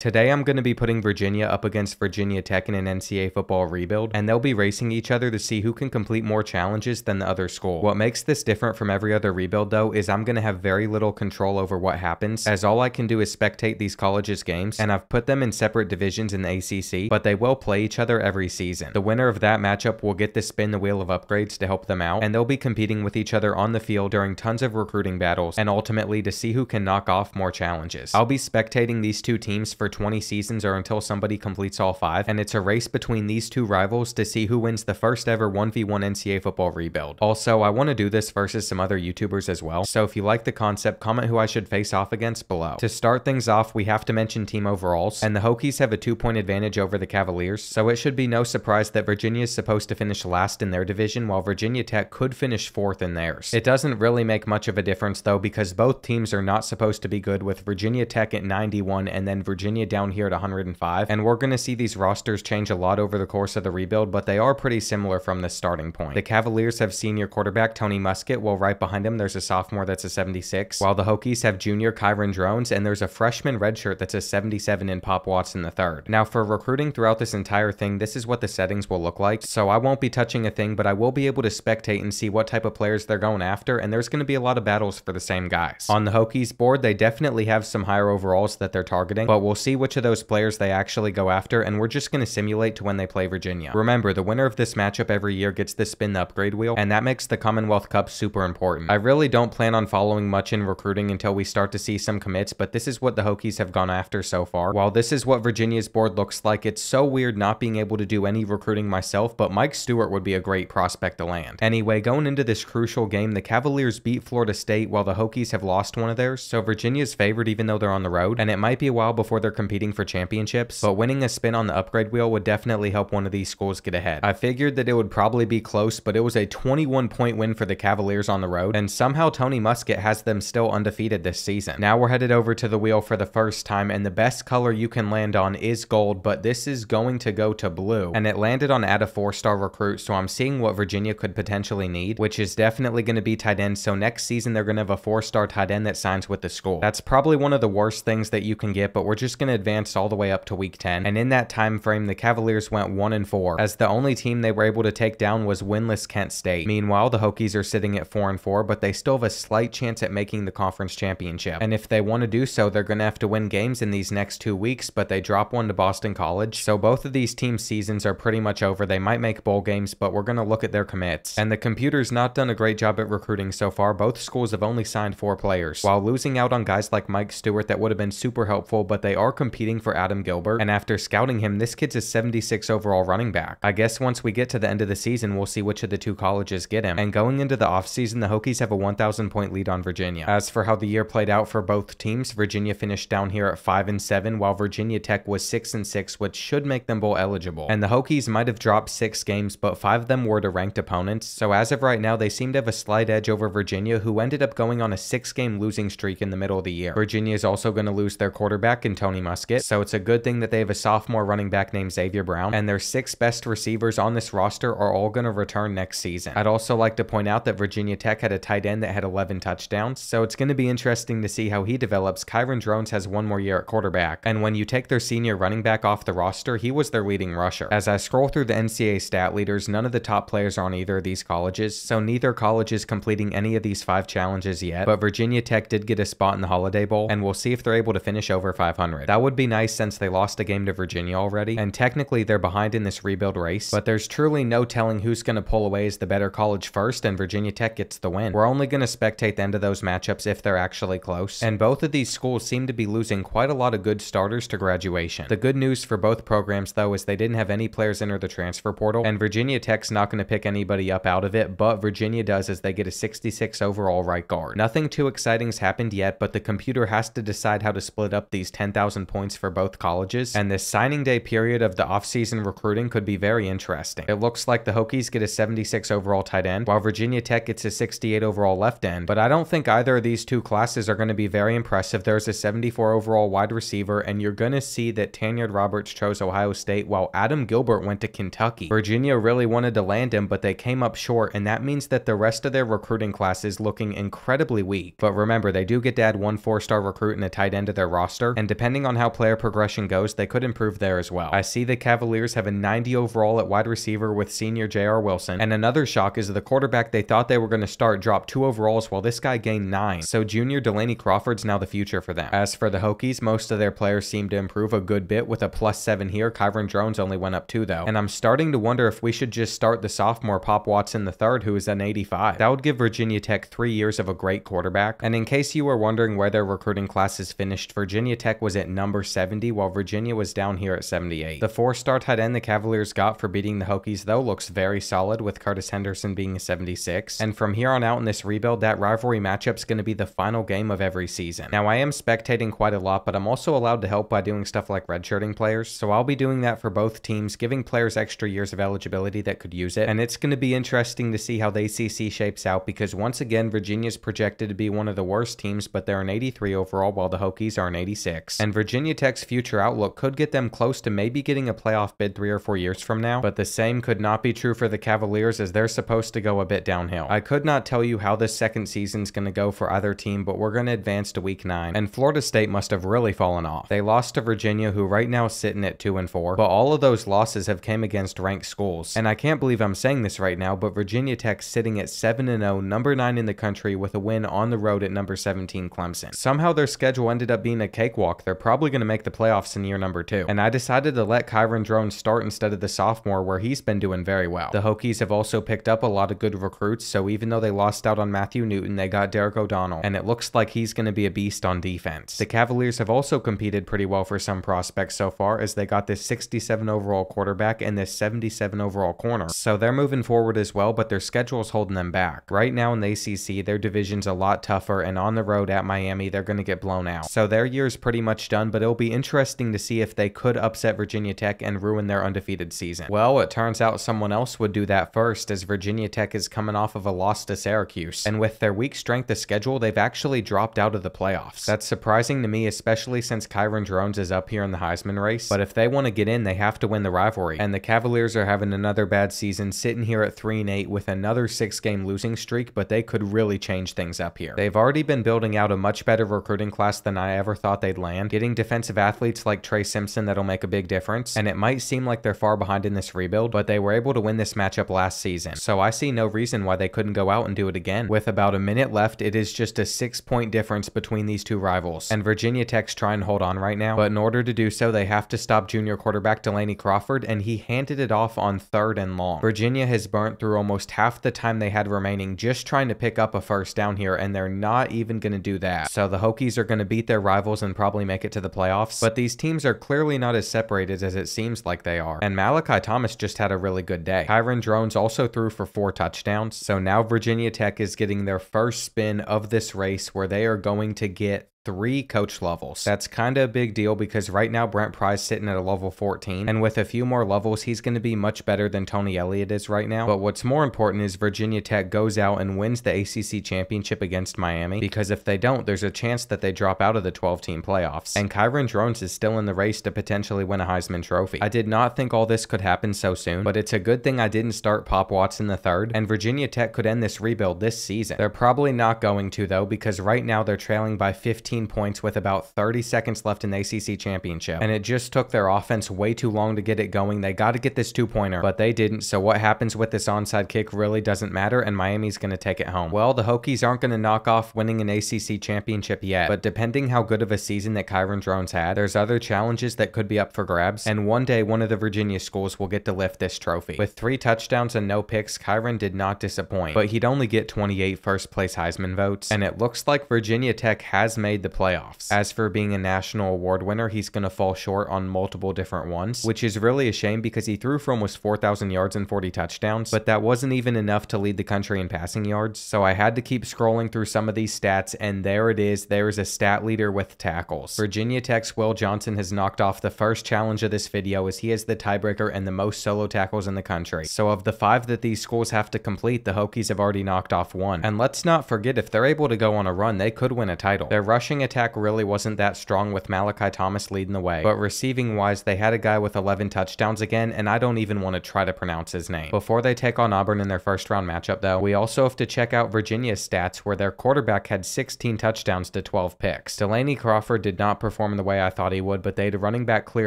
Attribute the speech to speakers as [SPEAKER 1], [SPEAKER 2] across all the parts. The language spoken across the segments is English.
[SPEAKER 1] Today I'm going to be putting Virginia up against Virginia Tech in an NCAA football rebuild, and they'll be racing each other to see who can complete more challenges than the other school. What makes this different from every other rebuild though is I'm going to have very little control over what happens, as all I can do is spectate these colleges games, and I've put them in separate divisions in the ACC, but they will play each other every season. The winner of that matchup will get to spin the wheel of upgrades to help them out, and they'll be competing with each other on the field during tons of recruiting battles, and ultimately to see who can knock off more challenges. I'll be spectating these two teams for 20 seasons or until somebody completes all five, and it's a race between these two rivals to see who wins the first ever 1v1 NCAA football rebuild. Also, I want to do this versus some other YouTubers as well, so if you like the concept, comment who I should face off against below. To start things off, we have to mention team overalls, and the Hokies have a two point advantage over the Cavaliers, so it should be no surprise that Virginia is supposed to finish last in their division, while Virginia Tech could finish fourth in theirs. It doesn't really make much of a difference though, because both teams are not supposed to be good with Virginia Tech at 91 and then Virginia down here at 105. And we're going to see these rosters change a lot over the course of the rebuild, but they are pretty similar from the starting point. The Cavaliers have senior quarterback Tony Muskett, while right behind him there's a sophomore that's a 76, while the Hokies have junior Kyron Drones, and there's a freshman redshirt that's a 77 in Pop Watson III. Now for recruiting throughout this entire thing, this is what the settings will look like. So I won't be touching a thing, but I will be able to spectate and see what type of players they're going after, and there's going to be a lot of battles for the same guys. On the Hokies board, they definitely have some higher overalls that they're targeting, but we'll see which of those players they actually go after, and we're just going to simulate to when they play Virginia. Remember, the winner of this matchup every year gets to spin the upgrade wheel, and that makes the Commonwealth Cup super important. I really don't plan on following much in recruiting until we start to see some commits, but this is what the Hokies have gone after so far. While this is what Virginia's board looks like, it's so weird not being able to do any recruiting myself, but Mike Stewart would be a great prospect to land. Anyway, going into this crucial game, the Cavaliers beat Florida State while the Hokies have lost one of theirs, so Virginia's favored even though they're on the road, and it might be a while before they're competing for championships, but winning a spin on the upgrade wheel would definitely help one of these schools get ahead. I figured that it would probably be close, but it was a 21 point win for the Cavaliers on the road, and somehow Tony Muskett has them still undefeated this season. Now we're headed over to the wheel for the first time, and the best color you can land on is gold, but this is going to go to blue, and it landed on add a four star recruit, so I'm seeing what Virginia could potentially need, which is definitely going to be tight end, so next season they're going to have a four star tight end that signs with the school. That's probably one of the worst things that you can get, but we're just going to advance all the way up to week 10, and in that time frame, the Cavaliers went 1 and 4, as the only team they were able to take down was winless Kent State. Meanwhile, the Hokies are sitting at 4 and 4, but they still have a slight chance at making the conference championship. And if they want to do so, they're going to have to win games in these next two weeks, but they drop one to Boston College. So both of these team seasons are pretty much over. They might make bowl games, but we're going to look at their commits. And the computer's not done a great job at recruiting so far. Both schools have only signed four players, while losing out on guys like Mike Stewart that would have been super helpful, but they are competing for Adam Gilbert. And after scouting him, this kid's a 76 overall running back. I guess once we get to the end of the season, we'll see which of the two colleges get him. And going into the offseason, the Hokies have a 1,000 point lead on Virginia. As for how the year played out for both teams, Virginia finished down here at 5 and 7, while Virginia Tech was 6 and 6, which should make them bowl eligible. And the Hokies might have dropped six games, but five of them were to ranked opponents. So as of right now, they seem to have a slight edge over Virginia, who ended up going on a six game losing streak in the middle of the year. Virginia is also going to lose their quarterback in Tony Muskett, so it's a good thing that they have a sophomore running back named Xavier Brown, and their six best receivers on this roster are all going to return next season. I'd also like to point out that Virginia Tech had a tight end that had 11 touchdowns, so it's going to be interesting to see how he develops. Kyron Drones has one more year at quarterback, and when you take their senior running back off the roster, he was their leading rusher. As I scroll through the NCAA stat leaders, none of the top players are on either of these colleges, so neither college is completing any of these five challenges yet, but Virginia Tech did get a spot in the Holiday Bowl, and we'll see if they're able to finish over 500. That would be nice since they lost a game to Virginia already, and technically they're behind in this rebuild race, but there's truly no telling who's going to pull away as the better college first, and Virginia Tech gets the win. We're only going to spectate the end of those matchups if they're actually close, and both of these schools seem to be losing quite a lot of good starters to graduation. The good news for both programs, though, is they didn't have any players enter the transfer portal, and Virginia Tech's not going to pick anybody up out of it, but Virginia does as they get a 66 overall right guard. Nothing too exciting's happened yet, but the computer has to decide how to split up these 10,000 points for both colleges, and this signing day period of the offseason recruiting could be very interesting. It looks like the Hokies get a 76 overall tight end, while Virginia Tech gets a 68 overall left end, but I don't think either of these two classes are going to be very impressive. There's a 74 overall wide receiver, and you're going to see that Tanyard Roberts chose Ohio State, while Adam Gilbert went to Kentucky. Virginia really wanted to land him, but they came up short, and that means that the rest of their recruiting class is looking incredibly weak. But remember, they do get to add one four-star recruit and a tight end to their roster, and depending on how player progression goes, they could improve there as well. I see the Cavaliers have a 90 overall at wide receiver with senior J.R. Wilson, and another shock is the quarterback they thought they were going to start dropped two overalls while this guy gained nine. So junior Delaney Crawford's now the future for them. As for the Hokies, most of their players seem to improve a good bit with a plus seven here. Kyron Drones only went up two though. And I'm starting to wonder if we should just start the sophomore Pop Watson the third, who is an 85. That would give Virginia Tech three years of a great quarterback. And in case you were wondering where their recruiting class is finished, Virginia Tech was at number 70, while Virginia was down here at 78. The four-star tight end the Cavaliers got for beating the Hokies, though, looks very solid, with Curtis Henderson being a 76. And from here on out in this rebuild, that rivalry matchup's going to be the final game of every season. Now, I am spectating quite a lot, but I'm also allowed to help by doing stuff like redshirting players, so I'll be doing that for both teams, giving players extra years of eligibility that could use it. And it's going to be interesting to see how the ACC shapes out because once again, Virginia's projected to be one of the worst teams, but they're an 83 overall while the Hokies are an 86. And Virginia Tech's future outlook could get them close to maybe getting a playoff bid three or four years from now, but the same could not be true for the Cavaliers as they're supposed to go a bit downhill. I could not tell you how this second season's going to go for either team, but we're going to advance to week 9. And Florida State must have really fallen off. They lost to Virginia, who right now is sitting at 2 and 4, but all of those losses have came against ranked schools. And I can't believe I'm saying this right now, but Virginia Tech sitting at 7 and 0, number 9 in the country with a win on the road at number 17 Clemson. Somehow their schedule ended up being a cakewalk. They're probably going to make the playoffs in year number 2. And I decided to let Kyron Drone start instead of the sophomore where he's been doing very well. The Hokies have also picked up a lot of good recruits, so even though they lost out on Matthew Newton, they got Derek O'Donnell, and it looks like he's going to be a beast on defense. The Cavaliers have also competed pretty well for some prospects so far as they got this 67 overall quarterback and this 77 overall corner. So they're moving forward as well, but their schedule is holding them back. Right now in the ACC, their division's a lot tougher, and on the road at Miami, they're going to get blown out. So their year's pretty much done, but it'll be interesting to see if they could upset Virginia Tech and ruin their undefeated season. Well, it turns out someone else would do that first, as Virginia Tech is coming off of a loss to Syracuse. And with their weak strength of schedule, they've actually dropped out of the playoffs. That's surprising to me, especially since Kyron Drones is up here in the Heisman race. But if they want to get in, they have to win the rivalry. And the Cavaliers are having another bad season, sitting here at 3 and 8 with another six game losing streak, but they could really change things up here. They've already been building out a much better recruiting class than I ever thought they'd land, getting defensive athletes like Trey Simpson that'll make a big difference. And it might seem like they're far behind in this rebuild, but they were able to win this matchup last season. So I see no reason why they couldn't go out and do it again. With about a minute left, it is just a six point difference between these two rivals. And Virginia Tech's trying to hold on right now, but in order to do so, they have to stop junior quarterback Delaney Crawford, and he handed it off on third and long. Virginia has burnt through almost half the time they had remaining just trying to pick up a first down here, and they're not even going to do that. So the Hokies are going to beat their rivals and probably make it to the playoffs, but these teams are clearly not as separated as it seems like they are. And Malachi Thomas just had a really good day. Kyron Drones also threw for four touchdowns, so now Virginia Tech is getting their first spin of this race where they are going to get three coach levels. That's kind of a big deal because right now Brent Pry's sitting at a level 14, and with a few more levels, he's going to be much better than Tony Elliott is right now. But what's more important is Virginia Tech goes out and wins the ACC championship against Miami because if they don't, there's a chance that they drop out of the 12 team playoffs. And Kyron Drones is still in the race to potentially win a Heisman Trophy. I did not think all this could happen so soon, but it's a good thing I didn't start Pop Watson in the third, and Virginia Tech could end this rebuild this season. They're probably not going to though because right now they're trailing by 15 points with about 30 seconds left in the ACC championship. And it just took their offense way too long to get it going. They got to get this two pointer, but they didn't. So what happens with this onside kick really doesn't matter, and Miami's going to take it home. Well, the Hokies aren't going to knock off winning an ACC championship yet, but depending how good of a season that Kyron Drones had, there's other challenges that could be up for grabs. And one day, one of the Virginia schools will get to lift this trophy. With three touchdowns and no picks, Kyron did not disappoint, but he'd only get 28 first place Heisman votes. And it looks like Virginia Tech has made the playoffs. As for being a national award winner, he's going to fall short on multiple different ones, which is really a shame because he threw for almost 4,000 yards and 40 touchdowns, but that wasn't even enough to lead the country in passing yards. So I had to keep scrolling through some of these stats, and there it is. There's a stat leader with tackles. Virginia Tech's Will Johnson has knocked off the first challenge of this video as he is the tiebreaker and the most solo tackles in the country. So of the five that these schools have to complete, the Hokies have already knocked off one. And let's not forget, if they're able to go on a run, they could win a title. Their rushing rushing attack really wasn't that strong with Malachi Thomas leading the way, but receiving wise, they had a guy with 11 touchdowns again, and I don't even want to try to pronounce his name. Before they take on Auburn in their first round matchup, though, we also have to check out Virginia's stats where their quarterback had 16 touchdowns to 12 picks. Delaney Crawford did not perform the way I thought he would, but they had a running back clear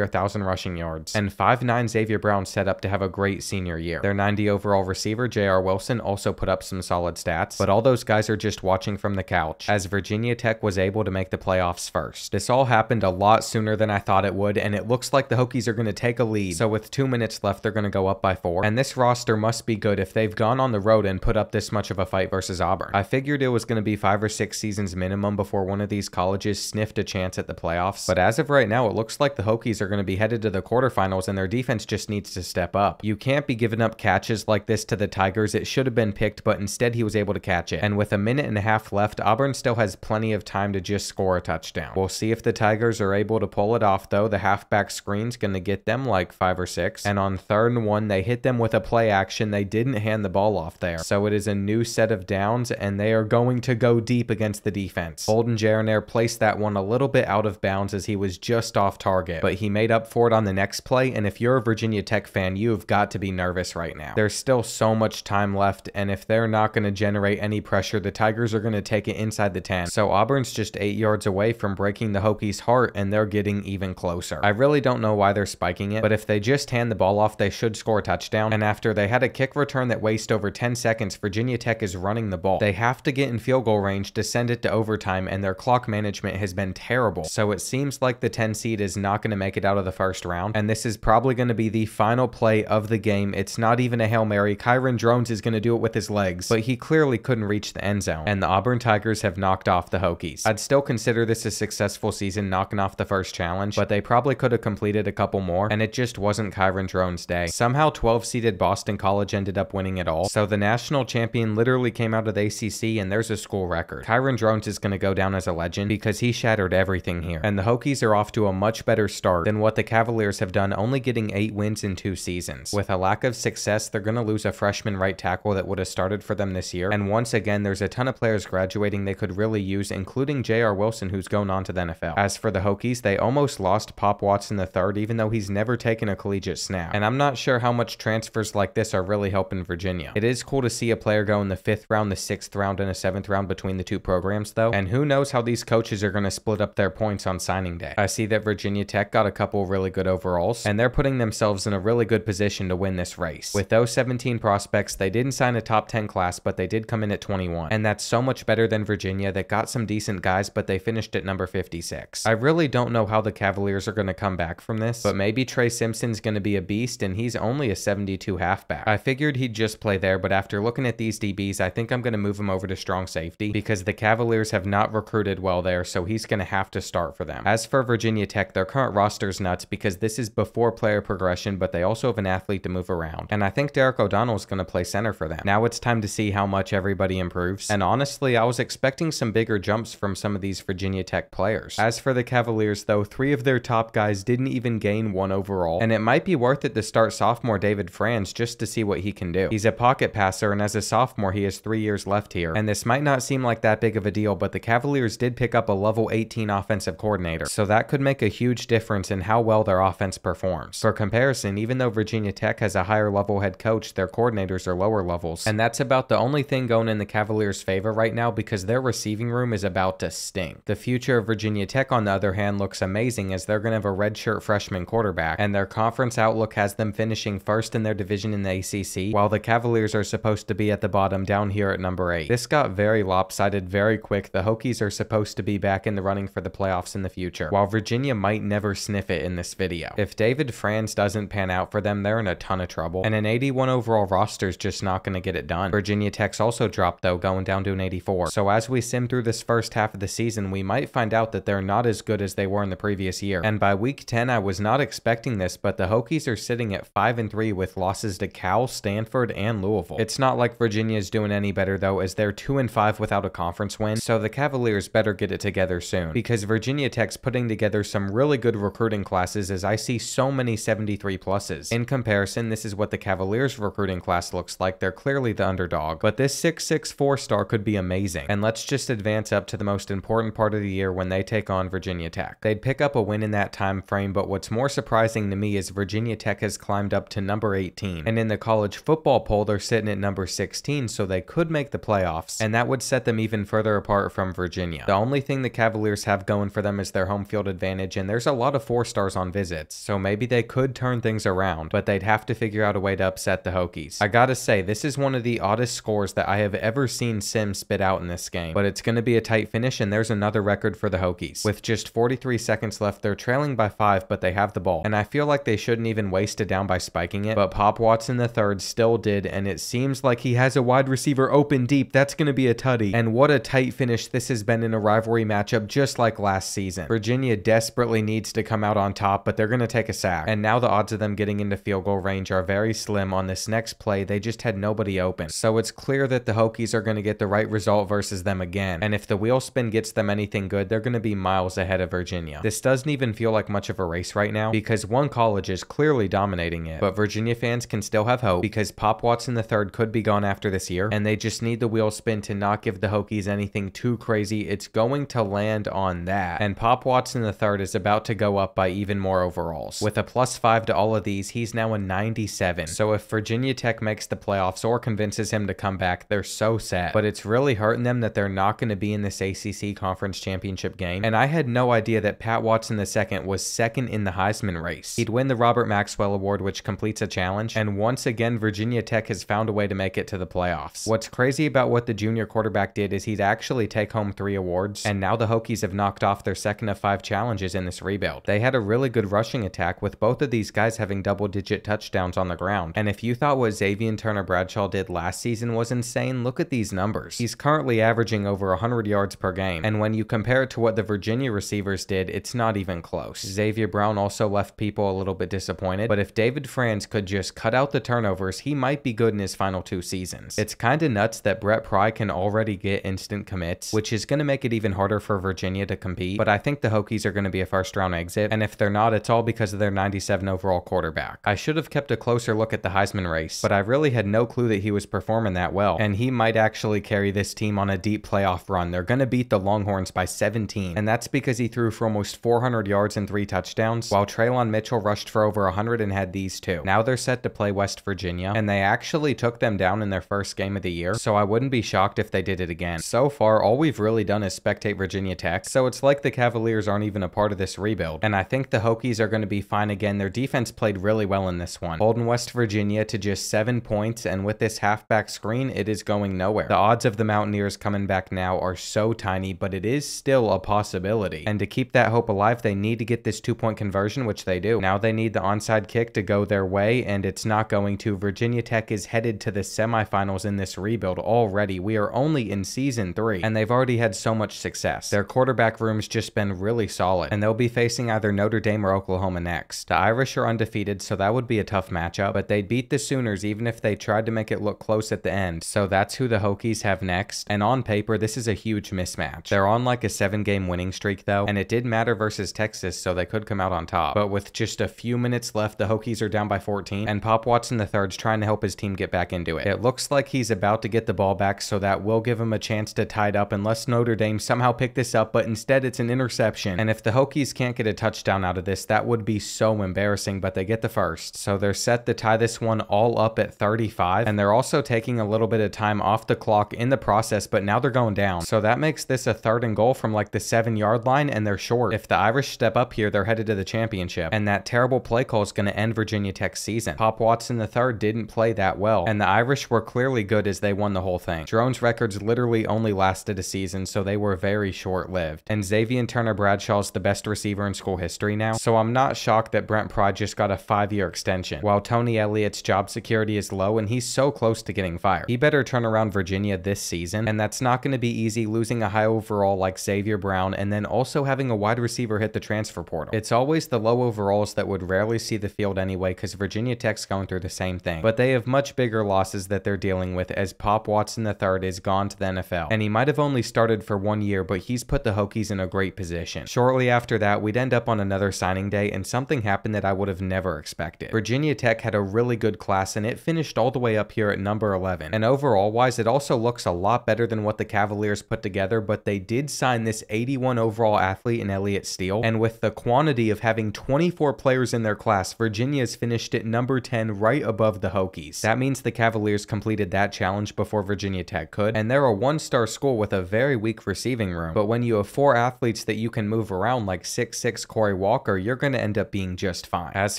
[SPEAKER 1] 1,000 rushing yards. And 5'9 Xavier Brown set up to have a great senior year. Their 90 overall receiver, J.R. Wilson, also put up some solid stats, but all those guys are just watching from the couch, as Virginia Tech was able to make the playoffs first. This all happened a lot sooner than I thought it would, and it looks like the Hokies are going to take a lead. So with two minutes left, they're going to go up by four. And this roster must be good if they've gone on the road and put up this much of a fight versus Auburn. I figured it was going to be five or six seasons minimum before one of these colleges sniffed a chance at the playoffs. But as of right now, it looks like the Hokies are going to be headed to the quarterfinals and their defense just needs to step up. You can't be giving up catches like this to the Tigers. It should have been picked, but instead he was able to catch it. And with a minute and a half left, Auburn still has plenty of time to just score a touchdown. We'll see if the Tigers are able to pull it off though. The halfback screen's going to get them like five or six. And on third and one, they hit them with a play action. They didn't hand the ball off there. So it is a new set of downs and they are going to go deep against the defense. Holden Geriner placed that one a little bit out of bounds as he was just off target, but he made up for it on the next play. And if you're a Virginia Tech fan, you have got to be nervous right now. There's still so much time left. And if they're not going to generate any pressure, the Tigers are going to take it inside the 10. So Auburn's just eight yards away from breaking the Hokies' heart and they're getting even closer. I really don't know why they're spiking it, but if they just hand the ball off, they should score a touchdown. And after they had a kick return that wasted over 10 seconds, Virginia Tech is running the ball. They have to get in field goal range to send it to overtime, and their clock management has been terrible. So it seems like the 10 seed is not going to make it out of the first round, and this is probably going to be the final play of the game. It's not even a Hail Mary. Kyron Drones is going to do it with his legs, but he clearly couldn't reach the end zone, and the Auburn Tigers have knocked off the Hokies. I'd still consider this a successful season knocking off the first challenge, but they probably could have completed a couple more, and it just wasn't Kyron Drones' day. Somehow 12 seeded Boston College ended up winning it all, so the national champion literally came out of the ACC, and there's a school record. Kyron Drones is going to go down as a legend because he shattered everything here, and the Hokies are off to a much better start than what the Cavaliers have done, only getting 8 wins in 2 seasons. With a lack of success, they're going to lose a freshman right tackle that would have started for them this year, and once again, there's a ton of players graduating they could really use, including J.R. Wilson, who's going on to the NFL. As for the Hokies, they almost lost Pop Watson III, even though he's never taken a collegiate snap, and I'm not sure how much transfers like this are really helping Virginia. It is cool to see a player go in the fifth round, the sixth round, and a seventh round between the two programs, though, and who knows how these coaches are going to split up their points on signing day. I see that Virginia Tech got a couple really good overalls, and they're putting themselves in a really good position to win this race. With those 17 prospects, they didn't sign a top 10 class, but they did come in at 21, and that's so much better than Virginia that got some decent guys, but they finished at number 56. I really don't know how the Cavaliers are going to come back from this, but maybe Trey Simpson's going to be a beast, and he's only a 72 halfback. I figured he'd just play there, but after looking at these DBs, I think I'm going to move him over to strong safety because the Cavaliers have not recruited well there, so he's going to have to start for them. As for Virginia Tech, their current roster's nuts because this is before player progression, but they also have an athlete to move around. And I think Derek O'Donnell is going to play center for them. Now it's time to see how much everybody improves. And honestly, I was expecting some bigger jumps from some of these Virginia Tech players. As for the Cavaliers, though, three of their top guys didn't even gain one overall, and it might be worth it to start sophomore David Franz just to see what he can do. He's a pocket passer, and as a sophomore, he has three years left here. And this might not seem like that big of a deal, but the Cavaliers did pick up a level 18 offensive coordinator, so that could make a huge difference in how well their offense performs. For comparison, even though Virginia Tech has a higher level head coach, their coordinators are lower levels, and that's about the only thing going in the Cavaliers' favor right now because their receiving room is about to stink. The future of Virginia Tech, on the other hand, looks amazing as they're going to have a redshirt freshman quarterback, and their conference outlook has them finishing first in their division in the ACC, while the Cavaliers are supposed to be at the bottom down here at number 8. This got very lopsided very quick. The Hokies are supposed to be back in the running for the playoffs in the future, while Virginia might never sniff it in this video. If David Franz doesn't pan out for them, they're in a ton of trouble, and an 81 overall roster is just not going to get it done. Virginia Tech's also dropped though, going down to an 84. So as we sim through this first half of the season, we might find out that they're not as good as they were in the previous year. And by week 10, I was not expecting this, but the Hokies are sitting at 5 and 3 with losses to Cal, Stanford, and Louisville. It's not like Virginia is doing any better though, as they're 2 and 5 without a conference win. So the Cavaliers better get it together soon because Virginia Tech's putting together some really good recruiting classes as I see so many 73 pluses. In comparison, this is what the Cavaliers recruiting class looks like. They're clearly the underdog, but this 6'6 4 star could be amazing. And let's just advance up to the most important important part of the year when they take on Virginia Tech. They'd pick up a win in that time frame, but what's more surprising to me is Virginia Tech has climbed up to number 18. And in the college football poll, they're sitting at number 16, so they could make the playoffs, and that would set them even further apart from Virginia. The only thing the Cavaliers have going for them is their home field advantage, and there's a lot of four stars on visits, so maybe they could turn things around, but they'd have to figure out a way to upset the Hokies. I gotta say, this is one of the oddest scores that I have ever seen Sim spit out in this game, but it's gonna be a tight finish, and there's another record for the Hokies. With just 43 seconds left, they're trailing by 5, but they have the ball, and I feel like they shouldn't even waste it down by spiking it, but Pop Watson III still did, and it seems like he has a wide receiver open deep. That's gonna be a tutty, and what a tight finish this has been in a rivalry matchup just like last season. Virginia desperately needs to come out on top, but they're gonna take a sack, and now the odds of them getting into field goal range are very slim on this next play. They just had nobody open. So it's clear that the Hokies are going to get the right result versus them again. And if the wheel spin gets them anything good, they're going to be miles ahead of Virginia. This doesn't even feel like much of a race right now because one college is clearly dominating it. But Virginia fans can still have hope because Pop Watson III could be gone after this year. And they just need the wheel spin to not give the Hokies anything too crazy. It's going to land on that. And Pop Watson III is about to go up by even more overalls. With a plus five to all of these, he's now a 97. So if Virginia Tech makes the playoffs or convinces him to come back, they're so set. But it's really hurting them that they're not going to be in this ACC Conference Championship game. And I had no idea that Pat Watson II was second in the Heisman race. He'd win the Robert Maxwell Award, which completes a challenge. And once again, Virginia Tech has found a way to make it to the playoffs. What's crazy about what the junior quarterback did is he'd actually take home three awards. And now the Hokies have knocked off their second of five challenges in this rebuild. They had a really good rushing attack with both of these guys having double digit touchdowns on the ground. And if you thought what Xavier Turner Bradshaw did last season was insane, look at these numbers. He's currently averaging over 100 yards per game. And when you compare it to what the Virginia receivers did, it's not even close. Xavier Brown also left people a little bit disappointed, but if David Franz could just cut out the turnovers, he might be good in his final two seasons. It's kind of nuts that Brent Pry can already get instant commits, which is going to make it even harder for Virginia to compete, but I think the Hokies are going to be a first round exit, and if they're not, it's all because of their 97 overall quarterback. I should have kept a closer look at the Heisman race, but I really had no clue that he was performing that well, and he might actually carry this team on a deep playoff run. They're going to beat the Longhorns by 17, and that's because he threw for almost 400 yards and three touchdowns, while Traylon Mitchell rushed for over 100 and had these two. Now they're set to play West Virginia, and they actually took them down in their first game of the year, so I wouldn't be shocked if they did it again. So far, all we've really done is spectate Virginia Tech, so it's like the Cavaliers aren't even a part of this rebuild, and I think the Hokies are going to be fine again. Their defense played really well in this one, holding West Virginia to just seven points, and with this halfback screen, it is going nowhere. The odds of the Mountaineers coming back now are so tiny, but it is still a possibility. And to keep that hope alive, they need to get this two point conversion, which they do. Now they need the onside kick to go their way, and it's not going to. Virginia Tech is headed to the semifinals in this rebuild already. We are only in season three, and they've already had so much success. Their quarterback room's just been really solid, and they'll be facing either Notre Dame or Oklahoma next. The Irish are undefeated, so that would be a tough matchup, but they'd beat the Sooners even if they tried to make it look close at the end. So that's who the Hokies have next. And on paper, this is a huge mismatch. They're on like a seven game winning streak though, and it did matter versus Texas, so they could come out on top. But with just a few minutes left, the Hokies are down by 14, and Pop Watson III's trying to help his team get back into it. It looks like he's about to get the ball back, so that will give him a chance to tie it up unless Notre Dame somehow pick this up, but instead it's an interception. And if the Hokies can't get a touchdown out of this, that would be so embarrassing, but they get the first. So they're set to tie this one all up at 35, and they're also taking a little bit of time off the clock in the process, but now they're going down. So that makes this a third and goal from like the seven yard line, and they're short. If the Irish step up here, they're headed to the championship, and that terrible play call is going to end Virginia Tech's season. Pop Watson III didn't play that well, and the Irish were clearly good as they won the whole thing. Drone's records literally only lasted a season, so they were very short lived. And Xavier Turner Bradshaw's the best receiver in school history now, so I'm not shocked that Brent Pry just got a five year extension, while Tony Elliott's job security is low and he's so close to getting fired. He better turn around Virginia this season, and that's not going to be easy losing a high overall like Xavier Brown and then also having a wide receiver hit the transfer portal. It's always the low overalls that would rarely see the field anyway because Virginia Tech's going through the same thing, but they have much bigger losses that they're dealing with as Pop Watson III is gone to the NFL, and he might have only started for one year, but he's put the Hokies in a great position. Shortly after that, we'd end up on another signing day, and something happened that I would have never expected. Virginia Tech had a really good class, and it finished all the way up here at number 11. And overall wise, it also looks a lot better than what the Cavaliers put together, but they did sign this 81 overall athlete in Elliott Steele, and with the quantity of having 24 players in their class, Virginia's finished at number 10 right above the Hokies. That means the Cavaliers completed that challenge before Virginia Tech could, and they're a one-star school with a very weak receiving room. But when you have four athletes that you can move around like 6'6 Corey Walker, you're going to end up being just fine. As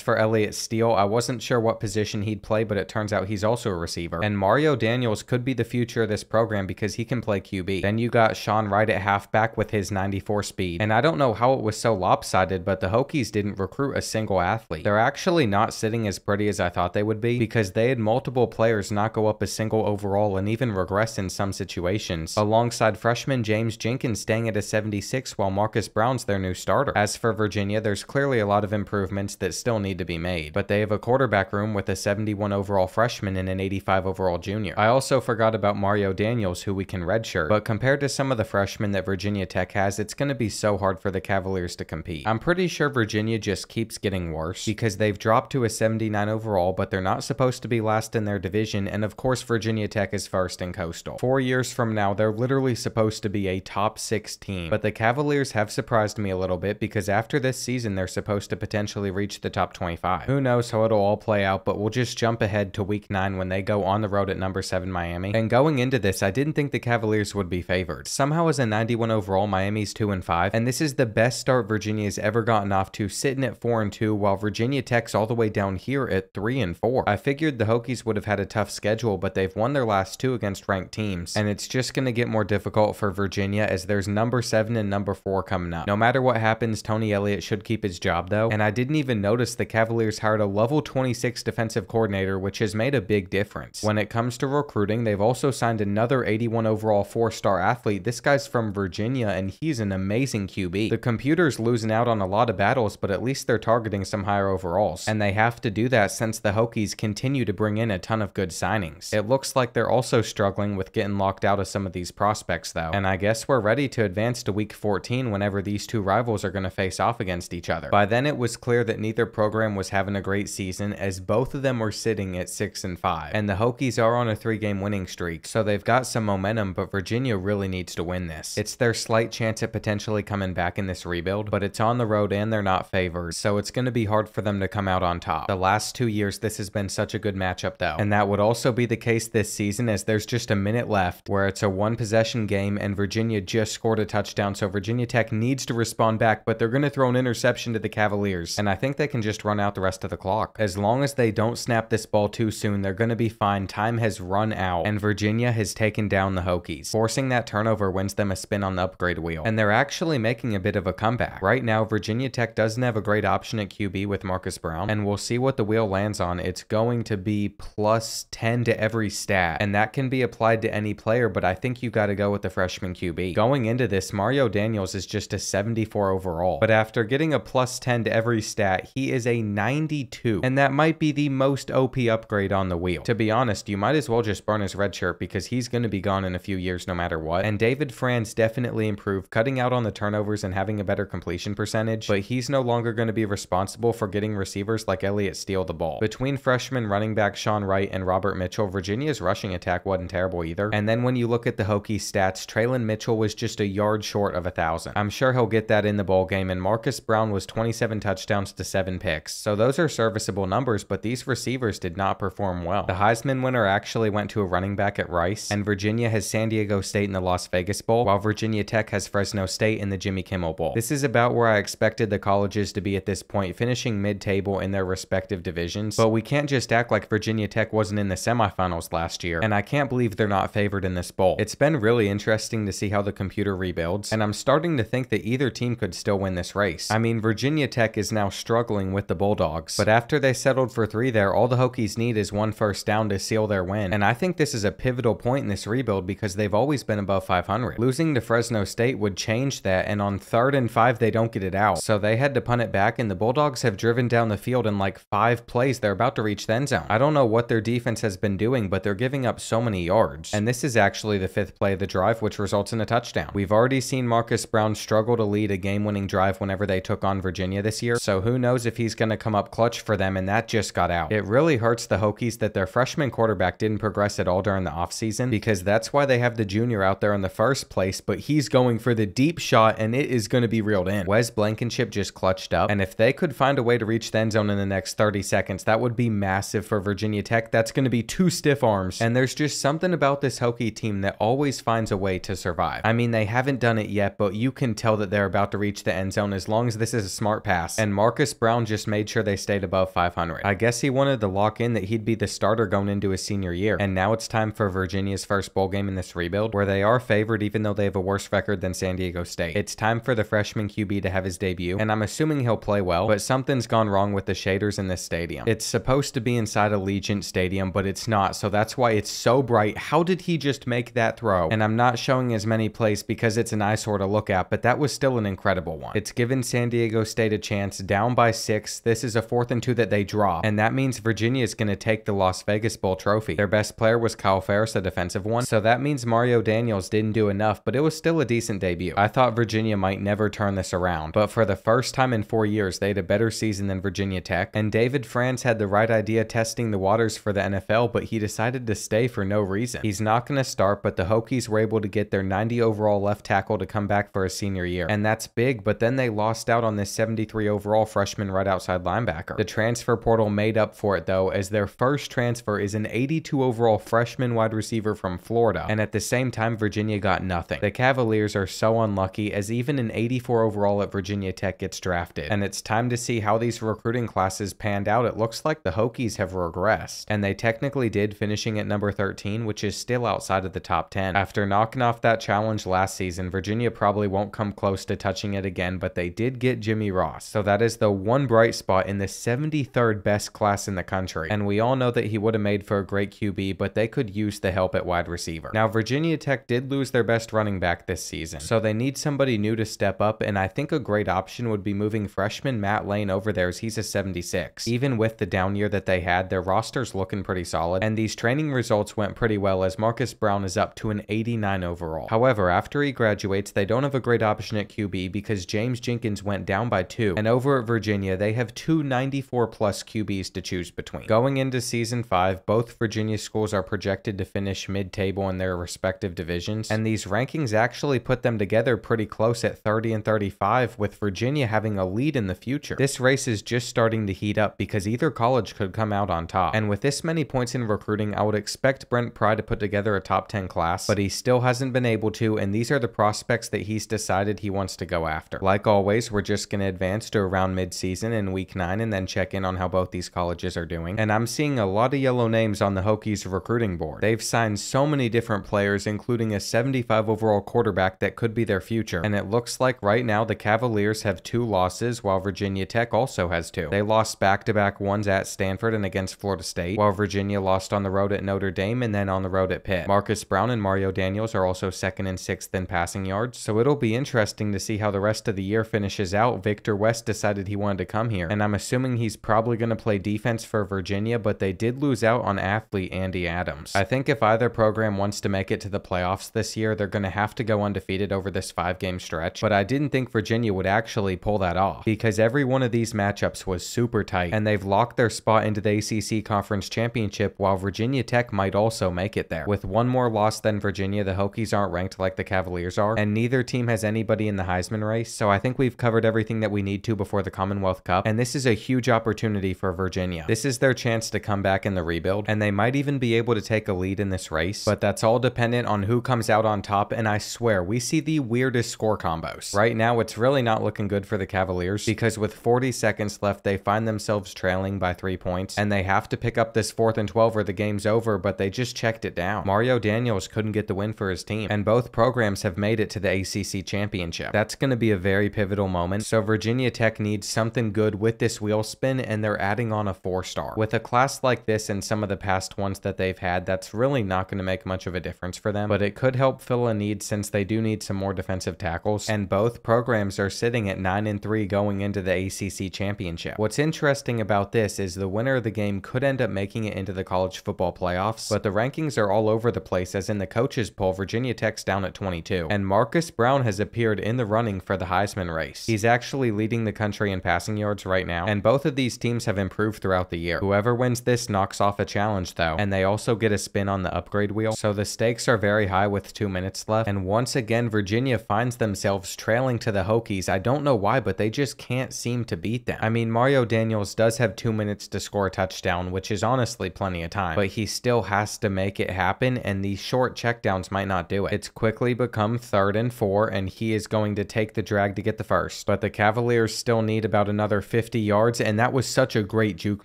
[SPEAKER 1] for Elliott Steele, I wasn't sure what position he'd play, but it turns out he's also a receiver. And Mario Daniels could be the future of this program because he can play QB. Then you got Sean Wright at halfback with his 94 speed. And I don't know how it was so lopsided, but the Hokies didn't recruit a single athlete. They're actually not sitting as pretty as I thought they would be because they had multiple players not go up a single overall and even regress in some situations, alongside freshman James Jenkins staying at a 76 while Marcus Brown's their new starter. As for Virginia, there's clearly a lot of improvements that still need to be made, but they have a quarterback room with a 71 overall freshman and an 85 overall junior. I also forgot about Mario Daniels, who we can redshirt, but compared to some of the freshmen that Virginia Tech has, it's going to be so hard for the Cavaliers to compete. I'm pretty sure Virginia just keeps getting worse because they've dropped to a 79 overall, but they're not supposed to be last in their division, and of course Virginia Tech is first in Coastal. Four years from now, they're literally supposed to be a top six team, but the Cavaliers have surprised me a little bit because after this season, they're supposed to potentially reach the top 25. Who knows how it'll all play out, but we'll just jump ahead to week 9 when they go on the road at number 7 Miami. And going into this, I didn't think the Cavaliers would be favored. Somehow as a 91 overall, Miami's 2 and 5, and this is the best start Virginia's ever gotten off to, sitting at 4 and 2, while Virginia Tech's all the way down here at 3 and 4. I figured the Hokies would have had a tough schedule, but they've won their last two against ranked teams, and it's just going to get more difficult for Virginia as there's number 7 and number 4 coming up. No matter what happens, Tony Elliott should keep his job though, and I didn't even notice the Cavaliers hired a level 26 defensive coordinator, which has made a big difference. When it comes to recruiting, they've also signed another 81 overall four-star athlete. This guy's from Virginia, and he's an amazing QB. The computer's losing out on a lot of battles, but at least they're targeting some higher overalls, and they have to do that since the Hokies continue to bring in a ton of good signings. It looks like they're also struggling with getting locked out of some of these prospects though, and I guess we're ready to advance to week 14 whenever these two rivals are going to face off against each other. By then it was clear that neither program was having a great season as both of them were sitting at 6 and 5, and the Hokies are on a 3-game winning streak, so they've got some momentum, but Virginia really needs to win this. It's their slight chance at potentially coming back in this rebuild, but it's on the road and they're not favored, so it's going to be hard for them to come out on top. The last two years this has been such a good matchup though, and that would also be the case this season as there's just a minute left where it's a one possession game and Virginia just scored a touchdown, so Virginia Tech needs to respond back, but they're going to throw an interception to the Cavaliers, and I think they can just run out the rest of the clock. As long as they don't snap this ball too soon, they're going to be fine. Time has run out, and Virginia has taken down the Hokies. Forcing that turnover wins them a spin on the upgrade wheel, and they're actually making a bit of a comeback. Right now, Virginia Tech doesn't have a great option at QB with Marcus Brown, and we'll see what the wheel lands on. It's going to be plus 10 to every stat, and that can be applied to any player, but I think you got to go with the freshman QB. Going into this, Mario Daniels is just a 74 overall, but after getting a plus 10 to every stat, he is a 92, and that might be the most OP upgrade on the wheel. To be honest, you might as well just burn his red shirt because he's going to be gone in a few years no matter what, and David Definitely improved, cutting out on the turnovers and having a better completion percentage, but he's no longer going to be responsible for getting receivers like Elliott Steele the ball. Between freshman running back Sean Wright and Robert Mitchell, Virginia's rushing attack wasn't terrible either, and then when you look at the Hokie stats, Traylon Mitchell was just a yard short of a thousand. I'm sure he'll get that in the bowl game, and Marcus Brown was 27 touchdowns to 7 picks, so those are serviceable numbers, but these receivers did not perform well. The Heisman winner actually went to a running back at Rice, and Virginia has San Diego State in the Las Vegas Bowl, while Virginia Tech has Fresno State in the Jimmy Kimmel Bowl. This is about where I expected the colleges to be at this point, finishing mid-table in their respective divisions, but we can't just act like Virginia Tech wasn't in the semifinals last year, and I can't believe they're not favored in this bowl. It's been really interesting to see how the computer rebuilds, and I'm starting to think that either team could still win this race. I mean, Virginia Tech is now struggling with the Bulldogs, but after they settled for three there, all the Hokies need is one first down to seal their win, and I think this is a pivotal point in this rebuild because they've always been above 500. Losing to Fresno State would change that, and on third and five, they don't get it out, so they had to punt it back, and the Bulldogs have driven down the field in like five plays. They're about to reach the end zone. I don't know what their defense has been doing, but they're giving up so many yards, and this is actually the fifth play of the drive, which results in a touchdown. We've already seen Marcus Brown struggle to lead a game-winning drive whenever they took on Virginia this year, so who knows if he's going to come up clutch for them, and that just got out. It really hurts the Hokies that their freshman quarterback didn't progress at all during the offseason, because that's why they have the junior out there in the first place, race, but he's going for the deep shot and it is going to be reeled in. Wes Blankenship just clutched up, and if they could find a way to reach the end zone in the next 30 seconds, that would be massive for Virginia Tech. That's going to be two stiff arms, and there's just something about this Hokie team that always finds a way to survive. I mean, they haven't done it yet, but you can tell that they're about to reach the end zone as long as this is a smart pass. And Marcus Brown just made sure they stayed above 500. I guess he wanted to lock in that he'd be the starter going into his senior year. And now it's time for Virginia's first bowl game in this rebuild, where they are favored even though they have a worse record than San Diego State. It's time for the freshman QB to have his debut, and I'm assuming he'll play well, but something's gone wrong with the shaders in this stadium. It's supposed to be inside Allegiant Stadium, but it's not, so that's why it's so bright. How did he just make that throw? And I'm not showing as many plays because it's an eyesore to look at, but that was still an incredible one. It's given San Diego State a chance, down by six. This is a fourth and two that they draw, and that means Virginia is going to take the Las Vegas Bowl trophy. Their best player was Kyle Ferris, a defensive one, so that means Mario Daniels didn't do enough, but it was still a decent debut. I thought Virginia might never turn this around, but for the first time in four years, they had a better season than Virginia Tech, and David Franz had the right idea testing the waters for the NFL, but he decided to stay for no reason. He's not going to start, but the Hokies were able to get their 90 overall left tackle to come back for a senior year, and that's big, but then they lost out on this 73 overall freshman right outside linebacker. The transfer portal made up for it though, as their first transfer is an 82 overall freshman wide receiver from Florida, and at the same time, Virginia got nothing. The Cavaliers are so unlucky, as even an 84 overall at Virginia Tech gets drafted, and it's time to see how these recruiting classes panned out. It looks like the Hokies have regressed, and they technically did, finishing at number 13, which is still outside of the top 10. After knocking off that challenge last season, Virginia probably won't come close to touching it again, but they did get Jimmy Ross, so that is the one bright spot in the 73rd best class in the country, and we all know that he would have made for a great QB, but they could use the help at wide receiver. Now, Virginia Tech did lose their best running back this season, so they need somebody new to step up, and I think a great option would be moving freshman Matt Lane over there as he's a 76. Even with the down year that they had, their roster's looking pretty solid, and these training results went pretty well as Marcus Brown is up to an 89 overall. However, after he graduates, they don't have a great option at QB because James Jenkins went down by two, and over at Virginia, they have two 94 plus QBs to choose between. Going into season 5, both Virginia schools are projected to finish mid-table in their respective divisions, and these rankings actually put them together pretty close at 30 and 35, with Virginia having a lead in the future. This race is just starting to heat up because either college could come out on top, and with this many points in recruiting, I would expect Brent Pry to put together a top 10 class, but he still hasn't been able to, and these are the prospects that he's decided he wants to go after. Like always, we're just going to advance to around mid-season in week 9 and then check in on how both these colleges are doing, and I'm seeing a lot of yellow names on the Hokies recruiting board. They've signed so many different players, including a 75 overall quarterback that could be their future, and it looks like right now the Cavaliers have two losses, while Virginia Tech also has two. They lost back-to-back ones at Stanford and against Florida State, while Virginia lost on the road at Notre Dame and then on the road at Pitt. Marcus Brown and Mario Daniels are also second and sixth in passing yards, so it'll be interesting to see how the rest of the year finishes out. Victor West decided he wanted to come here, and I'm assuming he's probably going to play defense for Virginia, but they did lose out on athlete Andy Adams. I think if either program wants to make it to the playoffs this year, they're going to have to go undefeated over this five game stretch, but I didn't think Virginia would actually pull that off because every one of these matchups was super tight, and they've locked their spot into the ACC Conference Championship while Virginia Tech might also make it there. With one more loss than Virginia, the Hokies aren't ranked like the Cavaliers are, and neither team has anybody in the Heisman race, so I think we've covered everything that we need to before the Commonwealth Cup, and this is a huge opportunity for Virginia. This is their chance to come back in the rebuild, and they might even be able to take a lead in this race, but that's all dependent on who comes out on top, and I swear, we see the weirdest score combos. Right now, it's really not looking good for the Cavaliers, because with 40 seconds left, they find themselves trailing by three points, and they have to pick up this fourth and 12 or the game's over, but they just checked it down. Mario Daniels couldn't get the win for his team, and both programs have made it to the ACC championship. That's going to be a very pivotal moment, so Virginia Tech needs something good with this wheel spin, and they're adding on a four star. With a class like this and some of the past ones that they've had, that's really not going to make much of a difference for them, but it could help fill a need since they do need some more defensive tackles, and both programs are sitting at 9 and 3 going into the ACC championship. What's interesting about this is the winner of the game could end up making it into the college football playoffs, but the rankings are all over the place as in the coaches poll, Virginia Tech's down at 22, and Marcus Brown has appeared in the running for the Heisman race. He's actually leading the country in passing yards right now, and both of these teams have improved throughout the year. Whoever wins this knocks off a challenge though, and they also get a spin on the upgrade wheel, so the stakes are very high with two minutes left, stuff. And once again, Virginia finds themselves trailing to the Hokies. I don't know why, but they just can't seem to beat them. I mean, Mario Daniels does have two minutes to score a touchdown, which is honestly plenty of time, but he still has to make it happen, and these short checkdowns might not do it. It's quickly become third and four, and he is going to take the drag to get the first. But the Cavaliers still need about another 50 yards, and that was such a great juke